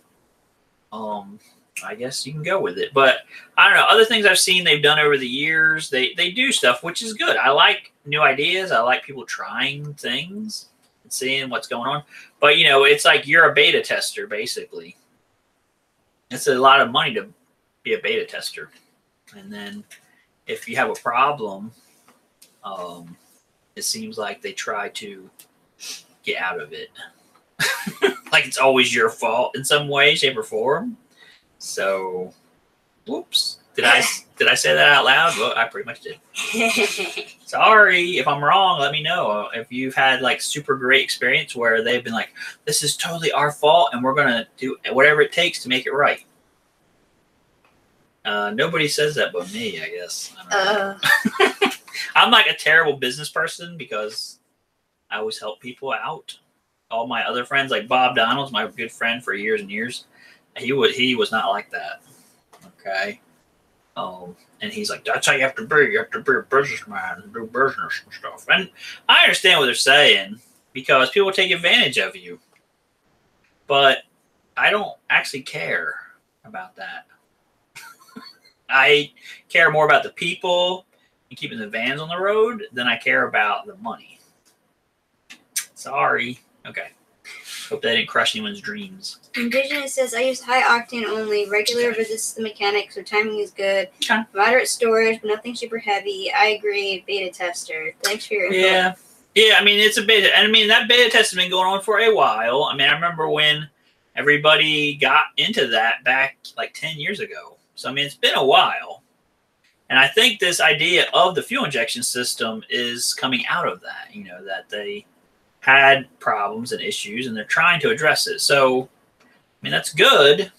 Um, I guess you can go with it. But I don't know. Other things I've seen they've done over the years, they they do stuff which is good. I like new ideas. I like people trying things and seeing what's going on. But you know, it's like you're a beta tester basically. It's a lot of money to be a beta tester, and then if you have a problem, um, it seems like they try to get out of it. like it's always your fault in some way, shape, or form. So, whoops. Did I did I say that out loud? Well, I pretty much did. Sorry if I'm wrong. Let me know if you've had like super great experience where they've been like, "This is totally our fault, and we're gonna do whatever it takes to make it right." Uh, nobody says that but me, I guess. I uh. I'm like a terrible business person because I always help people out. All my other friends, like Bob Donald's my good friend for years and years he would he was not like that. Okay. Um, and he's like, that's how you have to be. You have to be a businessman and do business and stuff. And I understand what they're saying because people take advantage of you. But I don't actually care about that. I care more about the people and keeping the vans on the road than I care about the money. Sorry. Okay. Hope that didn't crush anyone's dreams. Indigenous says I use high octane only. Regular visits to the mechanic, so timing is good. Okay. Moderate storage, but nothing super heavy. I agree. Beta tester. Thanks for your info. Yeah. Yeah, I mean it's a beta. And I mean that beta test has been going on for a while. I mean I remember when everybody got into that back like 10 years ago. So, I mean, it's been a while. And I think this idea of the fuel injection system is coming out of that, you know, that they had problems and issues and they're trying to address it. So, I mean, that's good.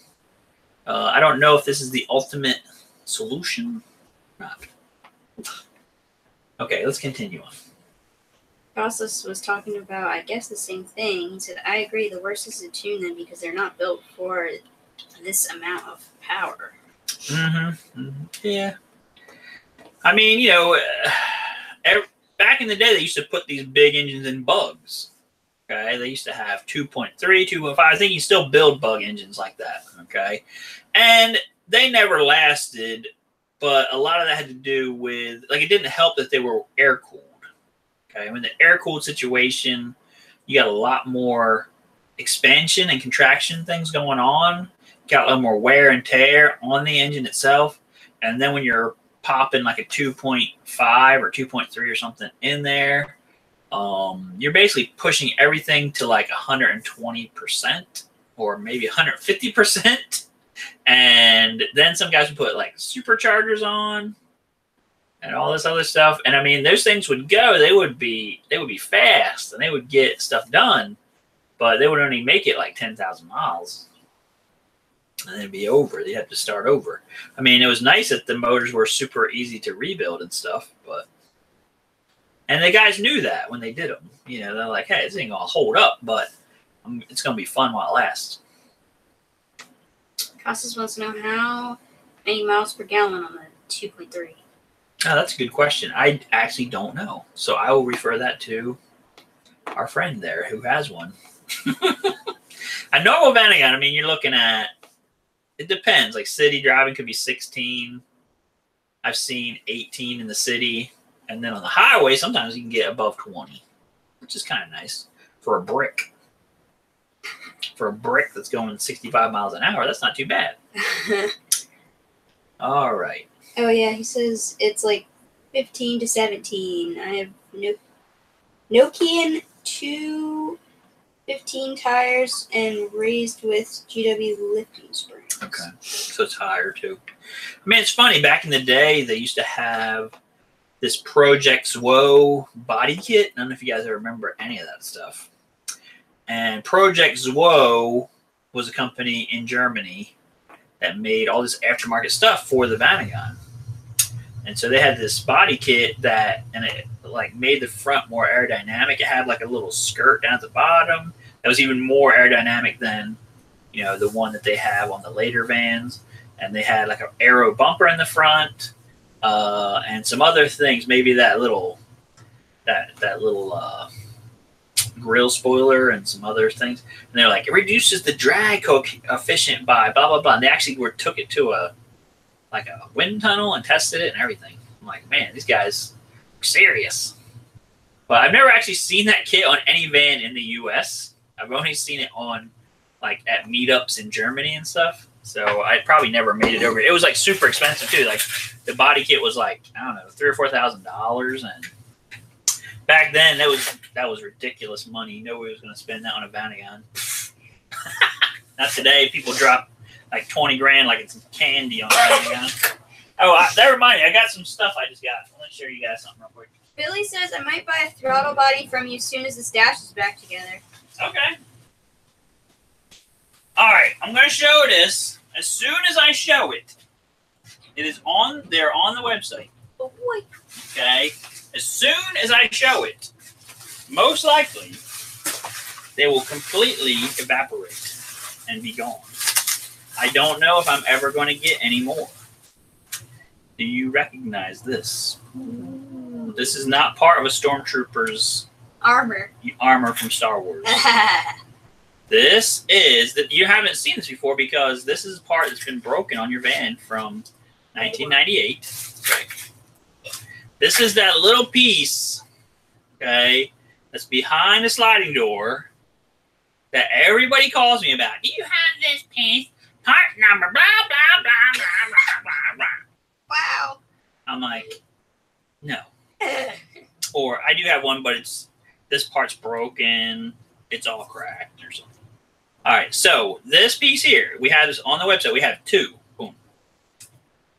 Uh, I don't know if this is the ultimate solution. Not. Okay, let's continue on. Process was talking about, I guess, the same thing. He said, I agree, the worst is to tune them because they're not built for this amount of power. Mm-hmm. mm-hmm. Yeah. I mean, you know, every, back in the day, they used to put these big engines in bugs. Okay, they used to have 2.3, 2.5. I think you still build bug engines like that. Okay, and they never lasted, but a lot of that had to do with like it didn't help that they were air cooled. Okay, mean the air cooled situation, you got a lot more expansion and contraction things going on. got a lot more wear and tear on the engine itself, and then when you're popping like a 2.5 or 2.3 or something in there, um, you're basically pushing everything to like 120% or maybe 150%. And then some guys would put like superchargers on and all this other stuff. And I mean, those things would go, they would be, they would be fast and they would get stuff done, but they would only make it like 10,000 miles and then it'd be over. They have to start over. I mean, it was nice that the motors were super easy to rebuild and stuff, but and the guys knew that when they did them. You know, they're like, "Hey, this ain't gonna hold up, but it's gonna be fun while it lasts." Costas wants to know how many miles per gallon on the 2.3. Oh, ah, that's a good question. I actually don't know, so I will refer that to our friend there who has one. a normal Vanagon, I mean, you're looking at it depends. Like city driving could be 16. I've seen 18 in the city. And then on the highway, sometimes you can get above 20, which is kind of nice for a brick. For a brick that's going 65 miles an hour, that's not too bad. All right. Oh, yeah. He says it's like 15 to 17. I have no Nokian 2 15 tires and raised with GW lifting springs. Okay, so it's higher too. I mean, it's funny. Back in the day, they used to have this Project Zwo body kit. I don't know if you guys remember any of that stuff. And Project Zwo was a company in Germany that made all this aftermarket stuff for the Vanagon. And so they had this body kit that, and it like made the front more aerodynamic. It had like a little skirt down at the bottom that was even more aerodynamic than you know the one that they have on the later vans. And they had like an arrow bumper in the front, uh, and some other things. Maybe that little that that little uh, grill spoiler and some other things. And they're like, it reduces the drag coefficient by blah blah blah. And they actually were took it to a like a wind tunnel and tested it and everything. I'm like, man, these guys are serious. But I've never actually seen that kit on any van in the U.S. I've only seen it on like at meetups in Germany and stuff. So I probably never made it over. It was like super expensive too. Like the body kit was like I don't know three or four thousand dollars, and back then that was that was ridiculous money. Nobody was going to spend that on a bounty Vanagon. Not today. People drop like twenty grand like it's candy on a Vanagon. Oh, I, that reminds me. I got some stuff I just got. Let me show you guys something real quick. Billy says I might buy a throttle body from you as soon as the stash is back together. Okay. All right, I'm going to show this as soon as I show it. It is on there on the website. Oh boy. Okay. As soon as I show it, most likely they will completely evaporate and be gone. I don't know if I'm ever going to get any more. Do you recognize this? This is not part of a stormtrooper's Armor. armor from Star Wars. this is that you haven't seen this before because this is a part that's been broken on your van from 1998. This is that little piece, okay, that's behind the sliding door that everybody calls me about. Do you have this piece? Part number, blah, blah, blah, blah, blah, blah, blah. wow. I'm like, no. Or I do have one, but it's this part's broken, it's all cracked or something. All right, so this piece here, we have this on the website. We have two. Boom.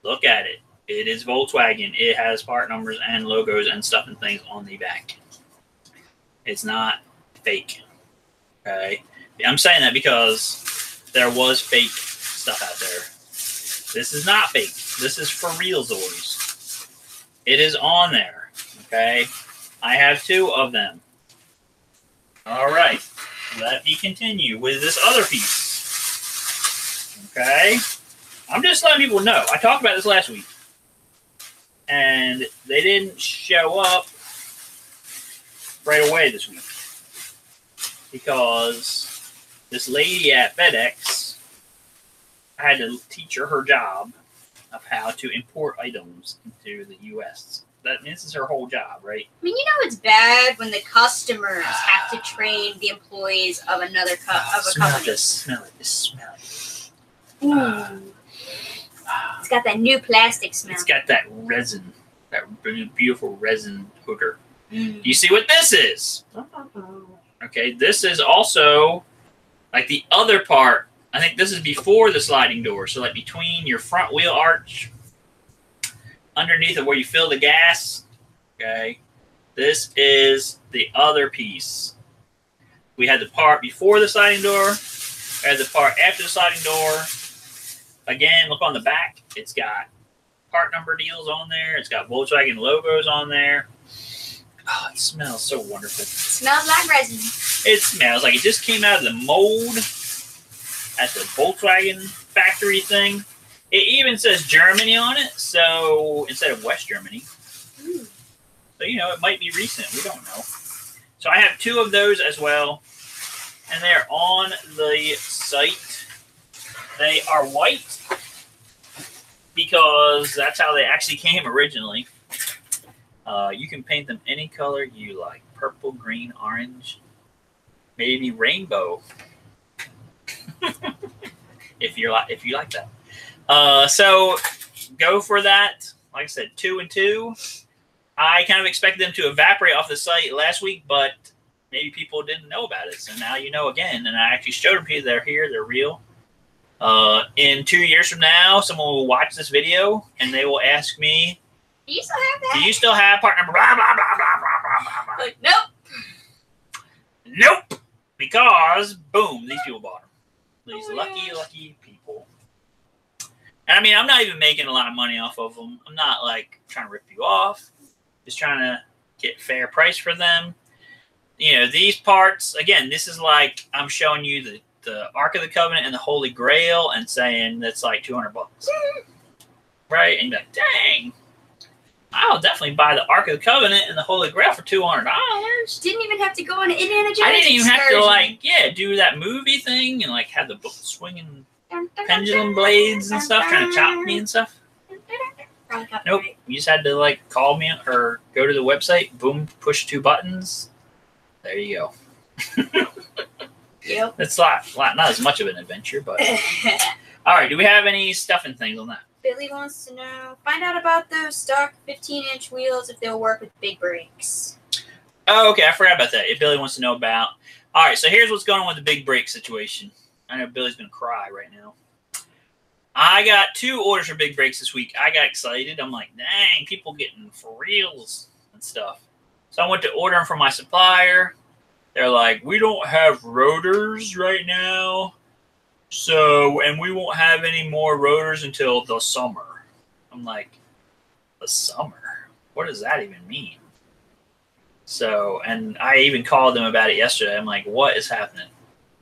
Look at it. It is Volkswagen. It has part numbers and logos and stuff and things on the back. It's not fake. Okay. I'm saying that because there was fake stuff out there. This is not fake. This is for real Zors. It is on there. Okay. I have two of them. All right. Let me continue with this other piece. Okay. I'm just letting people know. I talked about this last week. And they didn't show up right away this week. Because this lady at FedEx I had to teach her her job of how to import items into the U.S. That this is her whole job, right? I mean, you know it's bad when the customers have to train the employees of another co- of a smell company. this, smell it, this smell it. Ooh, it's got that new plastic smell. It's got that resin, that really beautiful resin odor. Mm. You see what this is? Okay, this is also like the other part. I think this is before the sliding door. So like between your front wheel arch, underneath of where you fill the gas. Okay, this is the other piece. We had the part before the sliding door. We had the part after the sliding door. Again, look on the back. It's got part number deals on there. It's got Volkswagen logos on there. Oh, it smells so wonderful. smells like resin. It smells like it just came out of the mold at the Volkswagen factory thing. It even says Germany on it, so instead of West Germany. So you know, it might be recent. We don't know. So I have two of those as well, and they're on the site. They are white because that's how they actually came originally. Uh, you can paint them any color you like: purple, green, orange, maybe rainbow. if you're like if you like that. Uh, so go for that. Like I said, two and two. I kind of expected them to evaporate off the site last week, but maybe people didn't know about it. So now you know again. And I actually showed them to you. They're here. They're real. Uh, in two years from now, someone will watch this video and they will ask me, Do you still have that? "Do you still have part number?" Blah blah blah blah blah blah blah. blah. Like, nope. Nope. Because boom, these people bought them. These Oh, lucky, yeah. lucky people. And I mean, I'm not even making a lot of money off of them. I'm not like trying to rip you off. Just trying to get fair price for them. You know, these parts again. This is like I'm showing you the the Ark of the Covenant and the Holy Grail, and saying that's like 200 bucks, right? And you're like, dang. I'll definitely buy the Ark of the Covenant and the Holy Grail for two hundred dollars. Didn't even have to go on an Indiana Jones I didn't even have to like yeah do that movie thing and like have the book swinging pendulum blades and stuff trying to chop me and stuff. Nope. You just had to like call me or go to the website, boom, push two buttons. There you go. Yep. It's lot, lot not as much of an adventure, but all right. Do we have any stuff and things on that? Billy wants to know. Find out about those stock 15 inch wheels if they'll work with big brakes. Oh, okay. I forgot about that. If Billy wants to know about. All right. So here's what's going on with the big brake situation. I know Billy's gonna cry right now. I got two orders for big brakes this week. I got excited. I'm like, dang, people getting for reals and stuff. So I went to order them from my supplier. They're like, we don't have rotors right now. So, and we won't have any more rotors until the summer. I'm like, the summer? What does that even mean? So, and I even called them about it yesterday. I'm like, what is happening?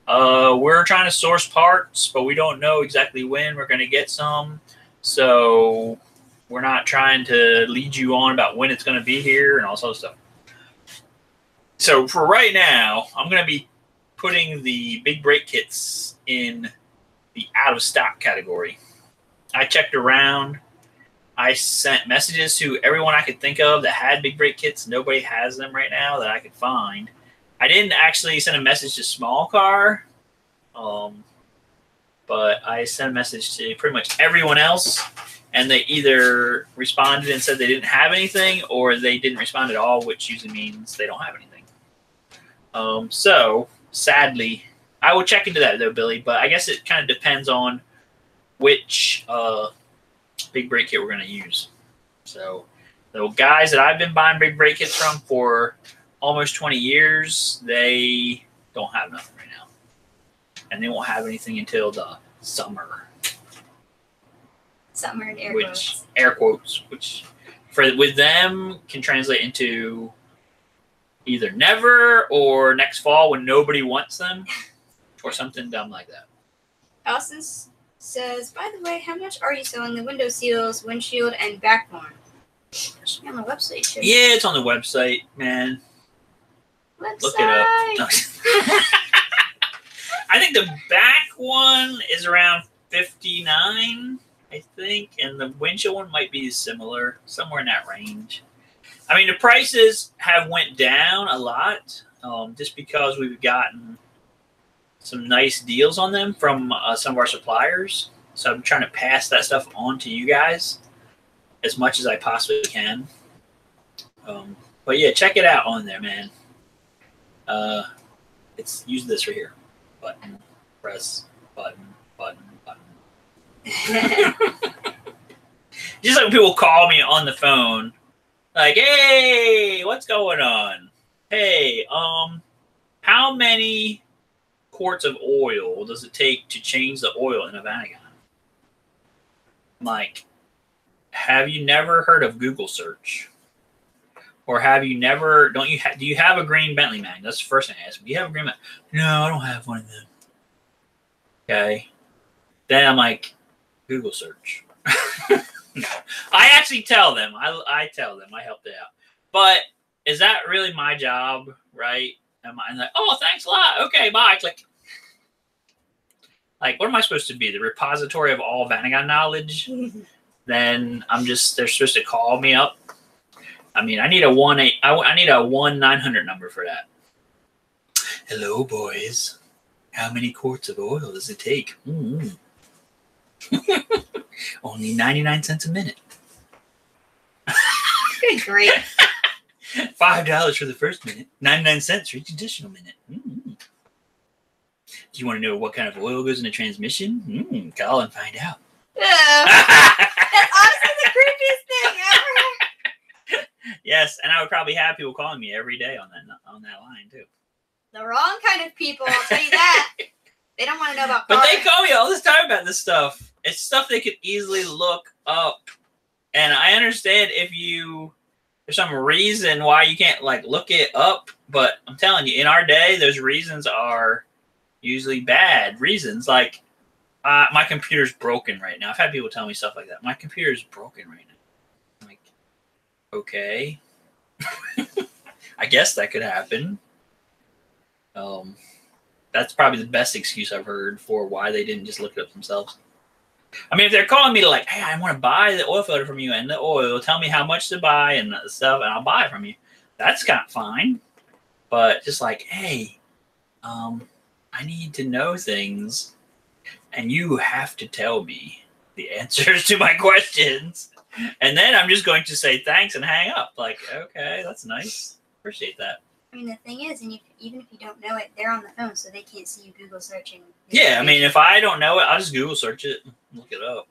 Uh, we're trying to source parts, but we don't know exactly when we're going to get some. So, we're not trying to lead you on about when it's going to be here and all sorts of stuff. So, for right now, I'm going to be putting the big brake kits in the out of stock category. I checked around. I sent messages to everyone I could think of that had big brake kits. Nobody has them right now that I could find. I didn't actually send a message to Small Car, um, but I sent a message to pretty much everyone else, and they either responded and said they didn't have anything, or they didn't respond at all, which usually means they don't have anything. Um, so sadly, I will check into that though, Billy. But I guess it kind of depends on which uh, big brake kit we're going to use. So the guys that I've been buying big brake kits from for almost 20 years, they don't have nothing right now, and they won't have anything until the summer. Summer in air which quotes. air quotes, which for with them can translate into either never or next fall when nobody wants them, or something dumb like that. Allison says, by the way, how much are you selling the window seals, windshield, and back? On the website. Yeah, it's on the website, man. It? Look it up. I think the back one is around fifty nine, I think, and the windshield one might be similar, somewhere in that range. I mean, the prices have went down a lot, um, just because we've gotten some nice deals on them from uh, some of our suppliers. So I'm trying to pass that stuff on to you guys as much as I possibly can. Um, but yeah, check it out on there, man. Uh, it's use this right here. Button, press, button, button, button. Just like people call me on the phone, like, "Hey, what's going on? Hey, um, how many quarts of oil does it take to change the oil in a Vanagon?" Like, have you never heard of Google search? Or have you never? Don't you? Ha- do you have a green Bentley mag? That's the first thing I ask. Do you have a green mag? No, I don't have one of them. Okay. Then I'm like, Google search. no, I actually tell them. I I tell them. I help it out. But is that really my job? Right? Am I I'm like, oh, thanks a lot. Okay, bye. Click. Like, what am I supposed to be? The repository of all Vanagon knowledge? then I'm just they're supposed to call me up. I mean, I need a one eight. I, I need a one nine hundred number for that. Hello, boys. How many quarts of oil does it take? Mm. Only ninety nine cents a minute. Good grief. Five dollars for the first minute. Ninety nine cents for each additional minute. Mm. Do you want to know what kind of oil goes in the transmission? Mm, call and find out. Ugh. That's honestly the creepiest thing ever. Yes, and I would probably have people calling me every day on that on that line too. The wrong kind of people, I'll tell you that. They don't want to know about But they call me all this time about this stuff. It's stuff they could easily look up. And I understand if you there's some reason why you can't like look it up, but I'm telling you, in our day, those reasons are usually bad reasons. Like uh, my computer's broken right now. I've had people tell me stuff like that. My computer's broken right now. Okay. I guess that could happen. Um, that's probably the best excuse I've heard for why they didn't just look it up themselves. I mean, if they're calling me to like, hey, I want to buy the oil filter from you and the oil, tell me how much to buy and stuff, and I'll buy from you. That's kind of fine. But just like, hey, um, I need to know things, and you have to tell me the answers to my questions, and then I'm just going to say thanks and hang up. Like, okay, that's nice. Appreciate that. I mean, the thing is, and if, even if you don't know it, they're on the phone, so they can't see you Google searching. Yeah, I mean, if I don't know it, I'll just Google search it, look it up.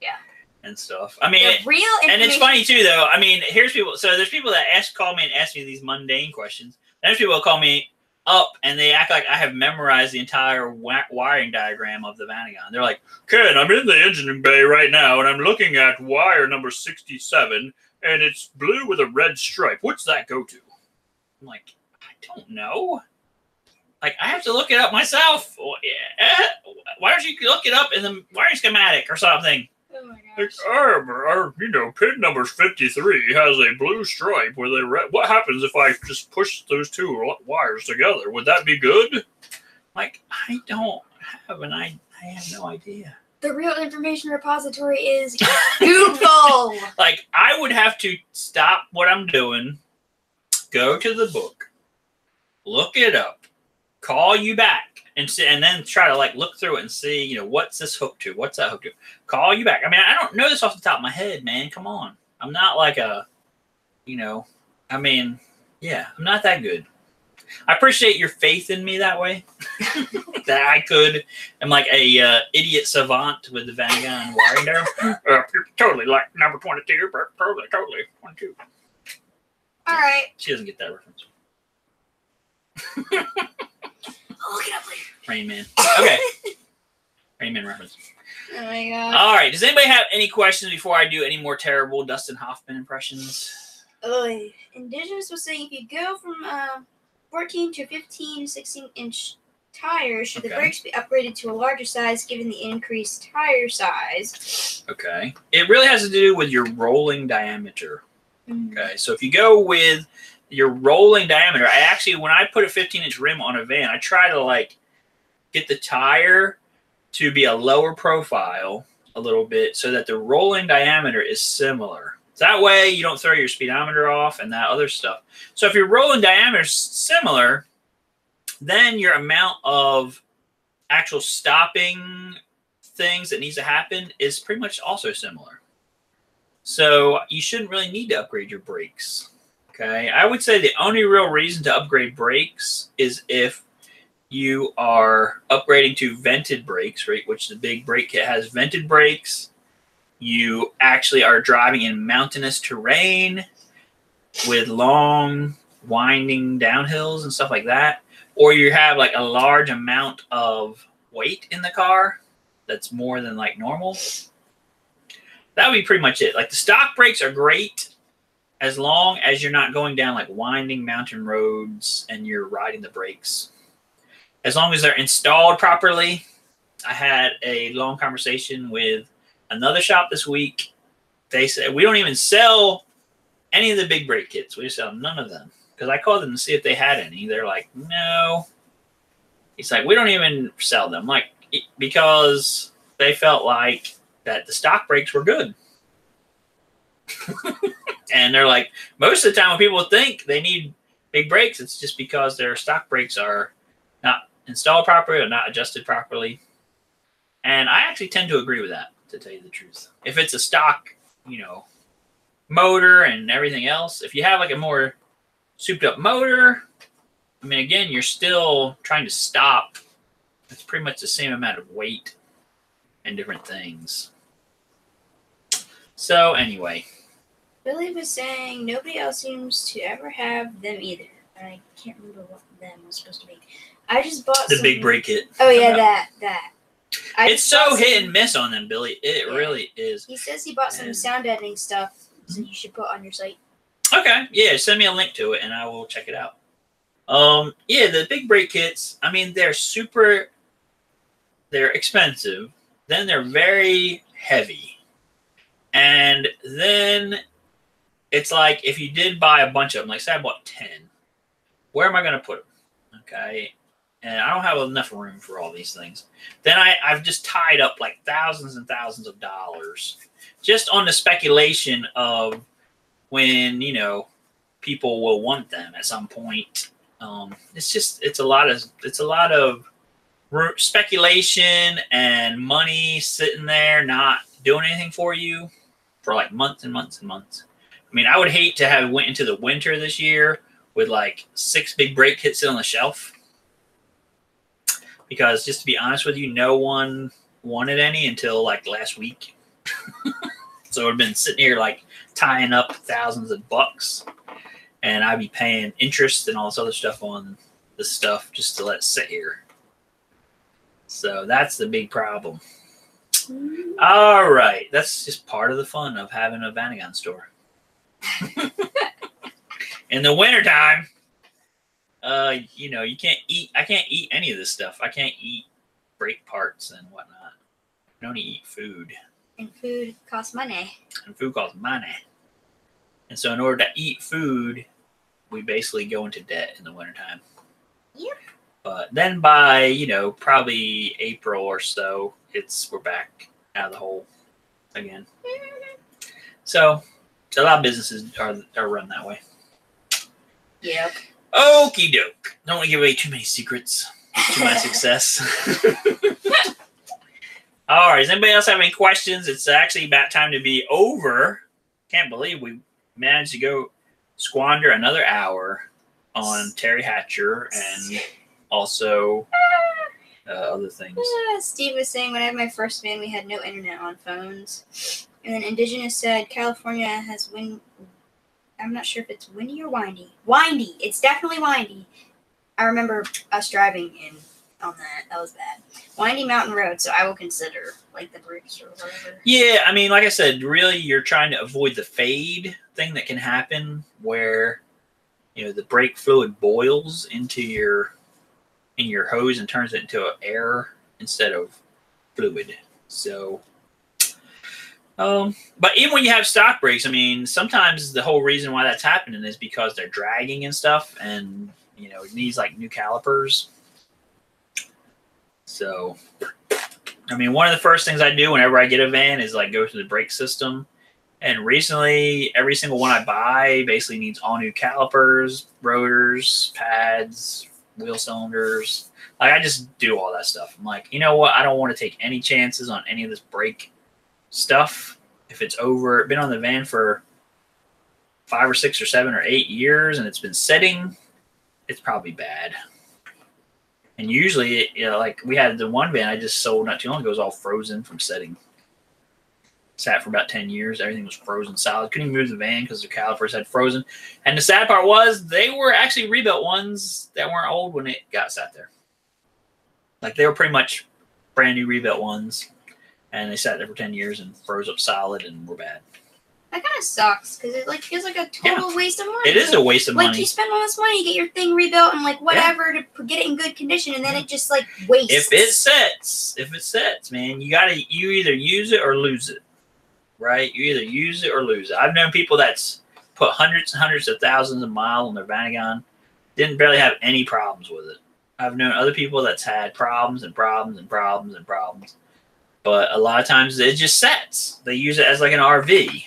Yeah. And stuff. I mean, the real and it's funny too, though. I mean, here's people. So there's people that ask, call me and ask me these mundane questions. There's people that call me up and they act like I have memorized the entire wiring diagram of the Vanagon. They're like, Ken, I'm in the engine bay right now and I'm looking at wire number 67 and it's blue with a red stripe. What's that go to? I'm like, I don't know. Like, I have to look it up myself. Yeah, eh, Why don't you look it up in the wiring schematic or something? Oh my Like, our, our, you know, pin number 53 has a blue stripe with a red. What happens if I just push those two wires together? Would that be good? Like, I don't have an I. I have no idea. The real information repository is Google. Like, I would have to stop what I'm doing, go to the book, look it up, call you back, and see, and then try to like look through it and see, you know, what's this hook to? What's that hook to? Call you back. I mean, I don't know this off the top of my head, man. Come on, I'm not like a, you know, I mean, yeah, I'm not that good. I appreciate your faith in me that way. that I could, I'm like a uh, idiot savant with the Vanagon wiring there. Uh, totally like number 22, but totally, totally 22. All right. She doesn't get that reference. I'll look it up later. Rain Man. Okay. Rain Man reference. Oh my god. All right. Does anybody have any questions before I do any more terrible Dustin Hoffman impressions? Oh, Indigenous was saying if you go from uh, 14 to 15, 16 inch tires, should the brakes be upgraded to a larger size given the increased tire size? Okay. It really has to do with your rolling diameter. Mm. Okay. So if you go with your rolling diameter, I actually, when I put a 15 inch rim on a van, I try to like get the tire to be a lower profile a little bit so that the rolling diameter is similar. That way you don't throw your speedometer off and that other stuff. So if your rolling diameter is similar, then your amount of actual stopping things that needs to happen is pretty much also similar. So you shouldn't really need to upgrade your brakes. Okay. I would say the only real reason to upgrade brakes is if you are upgrading to vented brakes, right? Which the big brake kit has vented brakes. You actually are driving in mountainous terrain with long, winding downhills and stuff like that. Or you have like a large amount of weight in the car that's more than like normal. That would be pretty much it. Like the stock brakes are great as long as you're not going down like winding mountain roads and you're riding the brakes. As long as they're installed properly. I had a long conversation with another shop this week. They said we don't even sell any of the big brake kits. We sell none of them. Because I called them to see if they had any. They're like, no. He's like, we don't even sell them. Like, because they felt like that the stock brakes were good. and they're like, most of the time when people think they need big brakes, it's just because their stock brakes are not installed properly or not adjusted properly. And I actually tend to agree with that, to tell you the truth. If it's a stock, you know, motor and everything else, if you have like a more souped up motor, I mean, again, you're still trying to stop. It's pretty much the same amount of weight and different things. So, anyway, Billy was saying nobody else seems to ever have them either. I can't remember what them was supposed to be. I just bought the some- big brake kit. Oh yeah, that that. I It's so hit some- and miss on them, Billy. It Yeah. really is. He says he bought some And- sound editing stuff, so you should put on your site. Okay, yeah, send me a link to it and I will check it out. Um, yeah, the big brake kits. I mean, they're super. They're expensive. Then they're very heavy, and then it's like if you did buy a bunch of them, like say I bought ten, where am I going to put them? Okay, and I don't have enough room for all these things. Then I I've just tied up like thousands and thousands of dollars just on the speculation of when you know people will want them at some point. Um, it's just it's a lot of it's a lot of speculation and money sitting there not doing anything for you for like months and months and months. I mean, I would hate to have went into the winter this year with like six big brake kits sitting on the shelf because just to be honest with you, no one wanted any until like last week. so it would have been sitting here like tying up thousands of bucks and I'd be paying interest and all this other stuff on this stuff just to let it sit here. So that's the big problem. Mm-hmm. All right, that's just part of the fun of having a Vanagon store. In the wintertime, uh, you know, you can't eat. I can't eat any of this stuff. I can't eat brake parts and whatnot. I don't eat food And food costs money. and food costs money. And so, in order to eat food, we basically go into debt in the wintertime. Yep. But then by, you know, probably April or so, it's we're back out of the hole again. So, so a lot of businesses are, are run that way. Yep. Okie doke. Don't want to give away too many secrets to my success. All right. Does anybody else have any questions? It's actually about time to be over. Can't believe we managed to go squander another hour on Teri Hatcher and also uh, other things. Ah, Steve was saying when I had my first van, we had no internet on phones. And then Indigenous said California has wind. I'm not sure if it's windy or windy. Windy. It's definitely windy. I remember us driving in on that. That was bad. Windy mountain road. So I will consider like the brakes or whatever. Yeah, I mean, like I said, really, you're trying to avoid the fade thing that can happen where you know the brake fluid boils into your in your hose and turns it into air instead of fluid. So, um, but even when you have stock brakes, I mean, sometimes the whole reason why that's happening is because they're dragging and stuff, and you know, it needs like new calipers. So, I mean, one of the first things I do whenever I get a van is like go through the brake system. And recently, every single one I buy basically needs all new calipers, rotors, pads, wheel cylinders. Like I just do all that stuff. I'm like, you know what? I don't want to take any chances on any of this brake stuff. If it's over, been on the van for five or six or seven or eight years and it's been setting, it's probably bad. And usually, it, you know, like we had the one van I just sold not too long ago, it was all frozen from setting. Sat for about 10 years. Everything was frozen solid. Couldn't even move the van because the calipers had frozen. And the sad part was they were actually rebuilt ones that weren't old when it got sat there. Like they were pretty much brand new rebuilt ones. And they sat there for 10 years and froze up solid and were bad. That kind of sucks because it like feels like a total waste of money. It is a waste of like money. Like you spend all this money, you get your thing rebuilt and like whatever to get it in good condition, and then it just like wastes. if it sets, if it sets, man, you gotta you either use it or lose it. Right? You either use it or lose it. I've known people that's put hundreds and hundreds of thousands of miles on their Vanagon, didn't barely have any problems with it. I've known other people that's had problems and problems and problems and problems. But a lot of times it just sets. They use it as like an RV.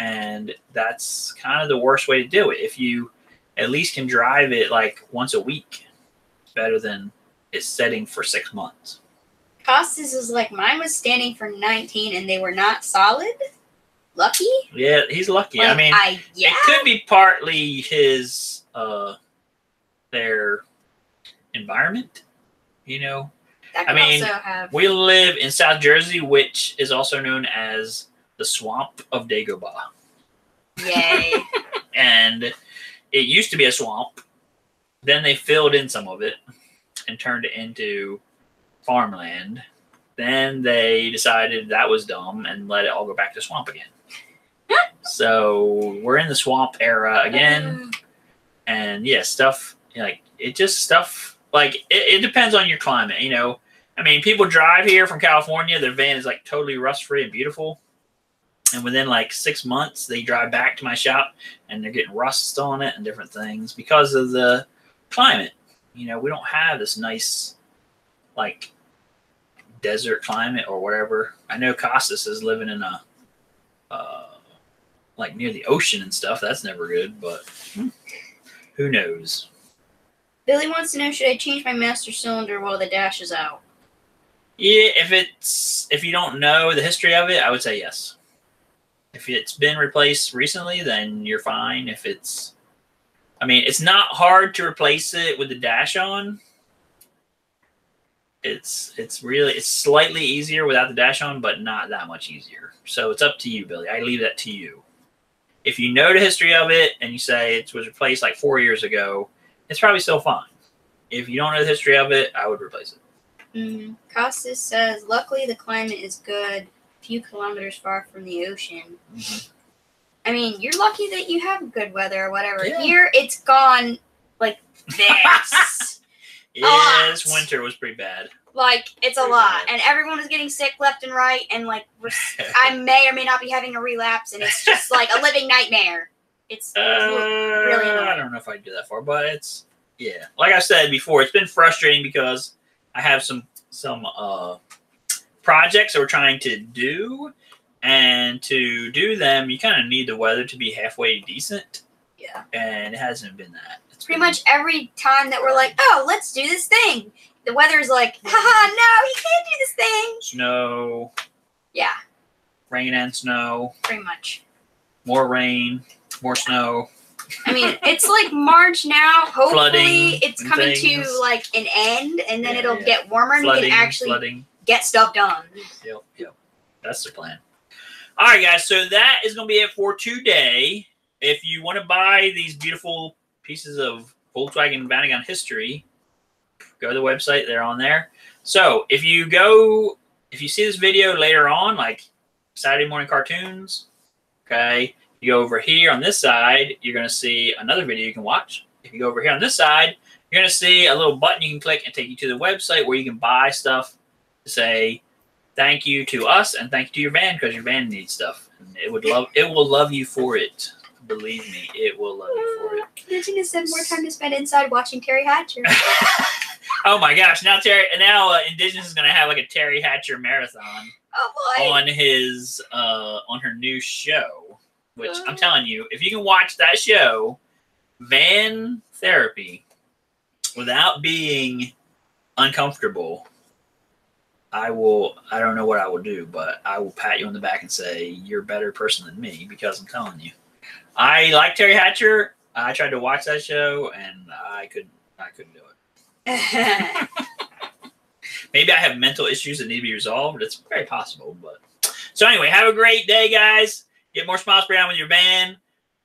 And that's kind of the worst way to do it. If you at least can drive it like once a week, better than it's setting for six months. Costas is like mine was standing for 19 and they were not solid. Lucky. Yeah, he's lucky. I mean, I yeah. it could be partly his uh their environment. You know, I mean, have. we live in South Jersey, which is also known as the swamp of Dagobah. Yay. and it used to be a swamp. Then they filled in some of it and turned it into farmland. Then they decided that was dumb and let it all go back to swamp again. so we're in the swamp era again, mm. and yeah, stuff like it just stuff like it, it depends on your climate. You know, I mean, people drive here from California, their van is like totally rust free and beautiful. And within like six months, they drive back to my shop and they're getting rust on it and different things because of the climate. You know, we don't have this nice, like, desert climate or whatever. I know Costas is living in a, uh, like near the ocean and stuff. That's never good, but who knows? Billy wants to know: Should I change my master cylinder while the dash is out? Yeah, if it's if you don't know the history of it, I would say yes. If it's been replaced recently, then you're fine. If it's, I mean, it's not hard to replace it with the dash on. It's it's really it's slightly easier without the dash on, but not that much easier. So it's up to you, Billy. I leave that to you. If you know the history of it and you say it was replaced like four years ago, it's probably still fine. If you don't know the history of it, I would replace it. Mm. Costas says, "Luckily, the climate is good. Few kilometers far from the ocean. I mean, you're lucky that you have good weather or whatever. Yeah. Here, it's gone like this. Lot. winter was pretty bad. like it's a lot, bad. and everyone is getting sick left and right. And like, I may or may not be having a relapse, and it's just like a living nightmare. It's Uh, really annoying. I don't know if I'd do that far, but it's yeah. Like I said before, it's been frustrating because I have some some uh projects that we're trying to do, and to do them, you kind of need the weather to be halfway decent, yeah. and it hasn't been that. It's Pretty been- much every time that we're like, oh, let's do this thing, the weather's like, haha, no, you can't do this thing. snow, Yeah, rain and snow, pretty much. more rain, more snow. I mean, it's like March now. Hopefully, Flooding it's coming things. to like an end, and then Yeah, it'll yeah. get warmer, and we can actually flooding. get stuff done. Yep, yep. That's the plan. All right, guys. So that is going to be it for today. If you want to buy these beautiful pieces of Volkswagen Vanagon history, go to the website. They're on there. So if you go, if you see this video later on, like Saturday morning cartoons, okay, you go over here on this side, you're going to see another video you can watch. If you go over here on this side, you're going to see a little button you can click and take you to the website where you can buy stuff to say thank you to us and thank you to your van because your van needs stuff. And it would love it will love you for it. Believe me, it will love you for it. Indigenous have more time to spend inside watching Teri Hatcher. oh my gosh! Now Terry, now uh, Indigenous is gonna have like a Teri Hatcher marathon oh boy. on his uh on her new show. Which I'm uh. telling you, if you can watch that show, Van Therapy, without being uncomfortable, I will. I don't know what I will do, but I will pat you on the back and say you're a better person than me because I'm telling you. I like Teri Hatcher. I tried to watch that show and I couldn't. I couldn't do it. Maybe I have mental issues that need to be resolved. It's very possible, but so anyway, have a great day, guys. Get more smiles down with your band.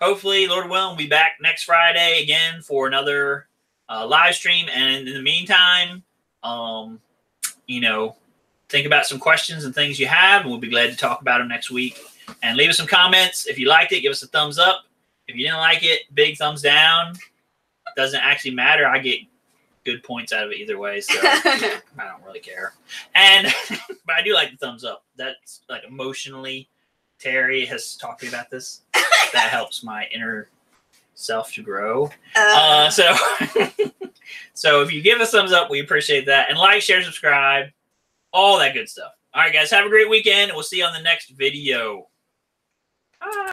Hopefully, Lord willing, we'll be back next Friday again for another uh, live stream. And in the meantime, um, you know, think about some questions and things you have, and we'll be glad to talk about them next week. And leave us some comments. If you liked it, give us a thumbs up. If you didn't like it, big thumbs down. It Doesn't actually matter. I get good points out of it either way, so I don't really care. And but I do like the thumbs up. That's like emotionally. Terry has talked to me about this. That helps my inner self to grow. Uh, so, so if you give us thumbs up, we appreciate that. And like, share, subscribe, all that good stuff. All right, guys, have a great weekend. We'll see you on the next video. Bye.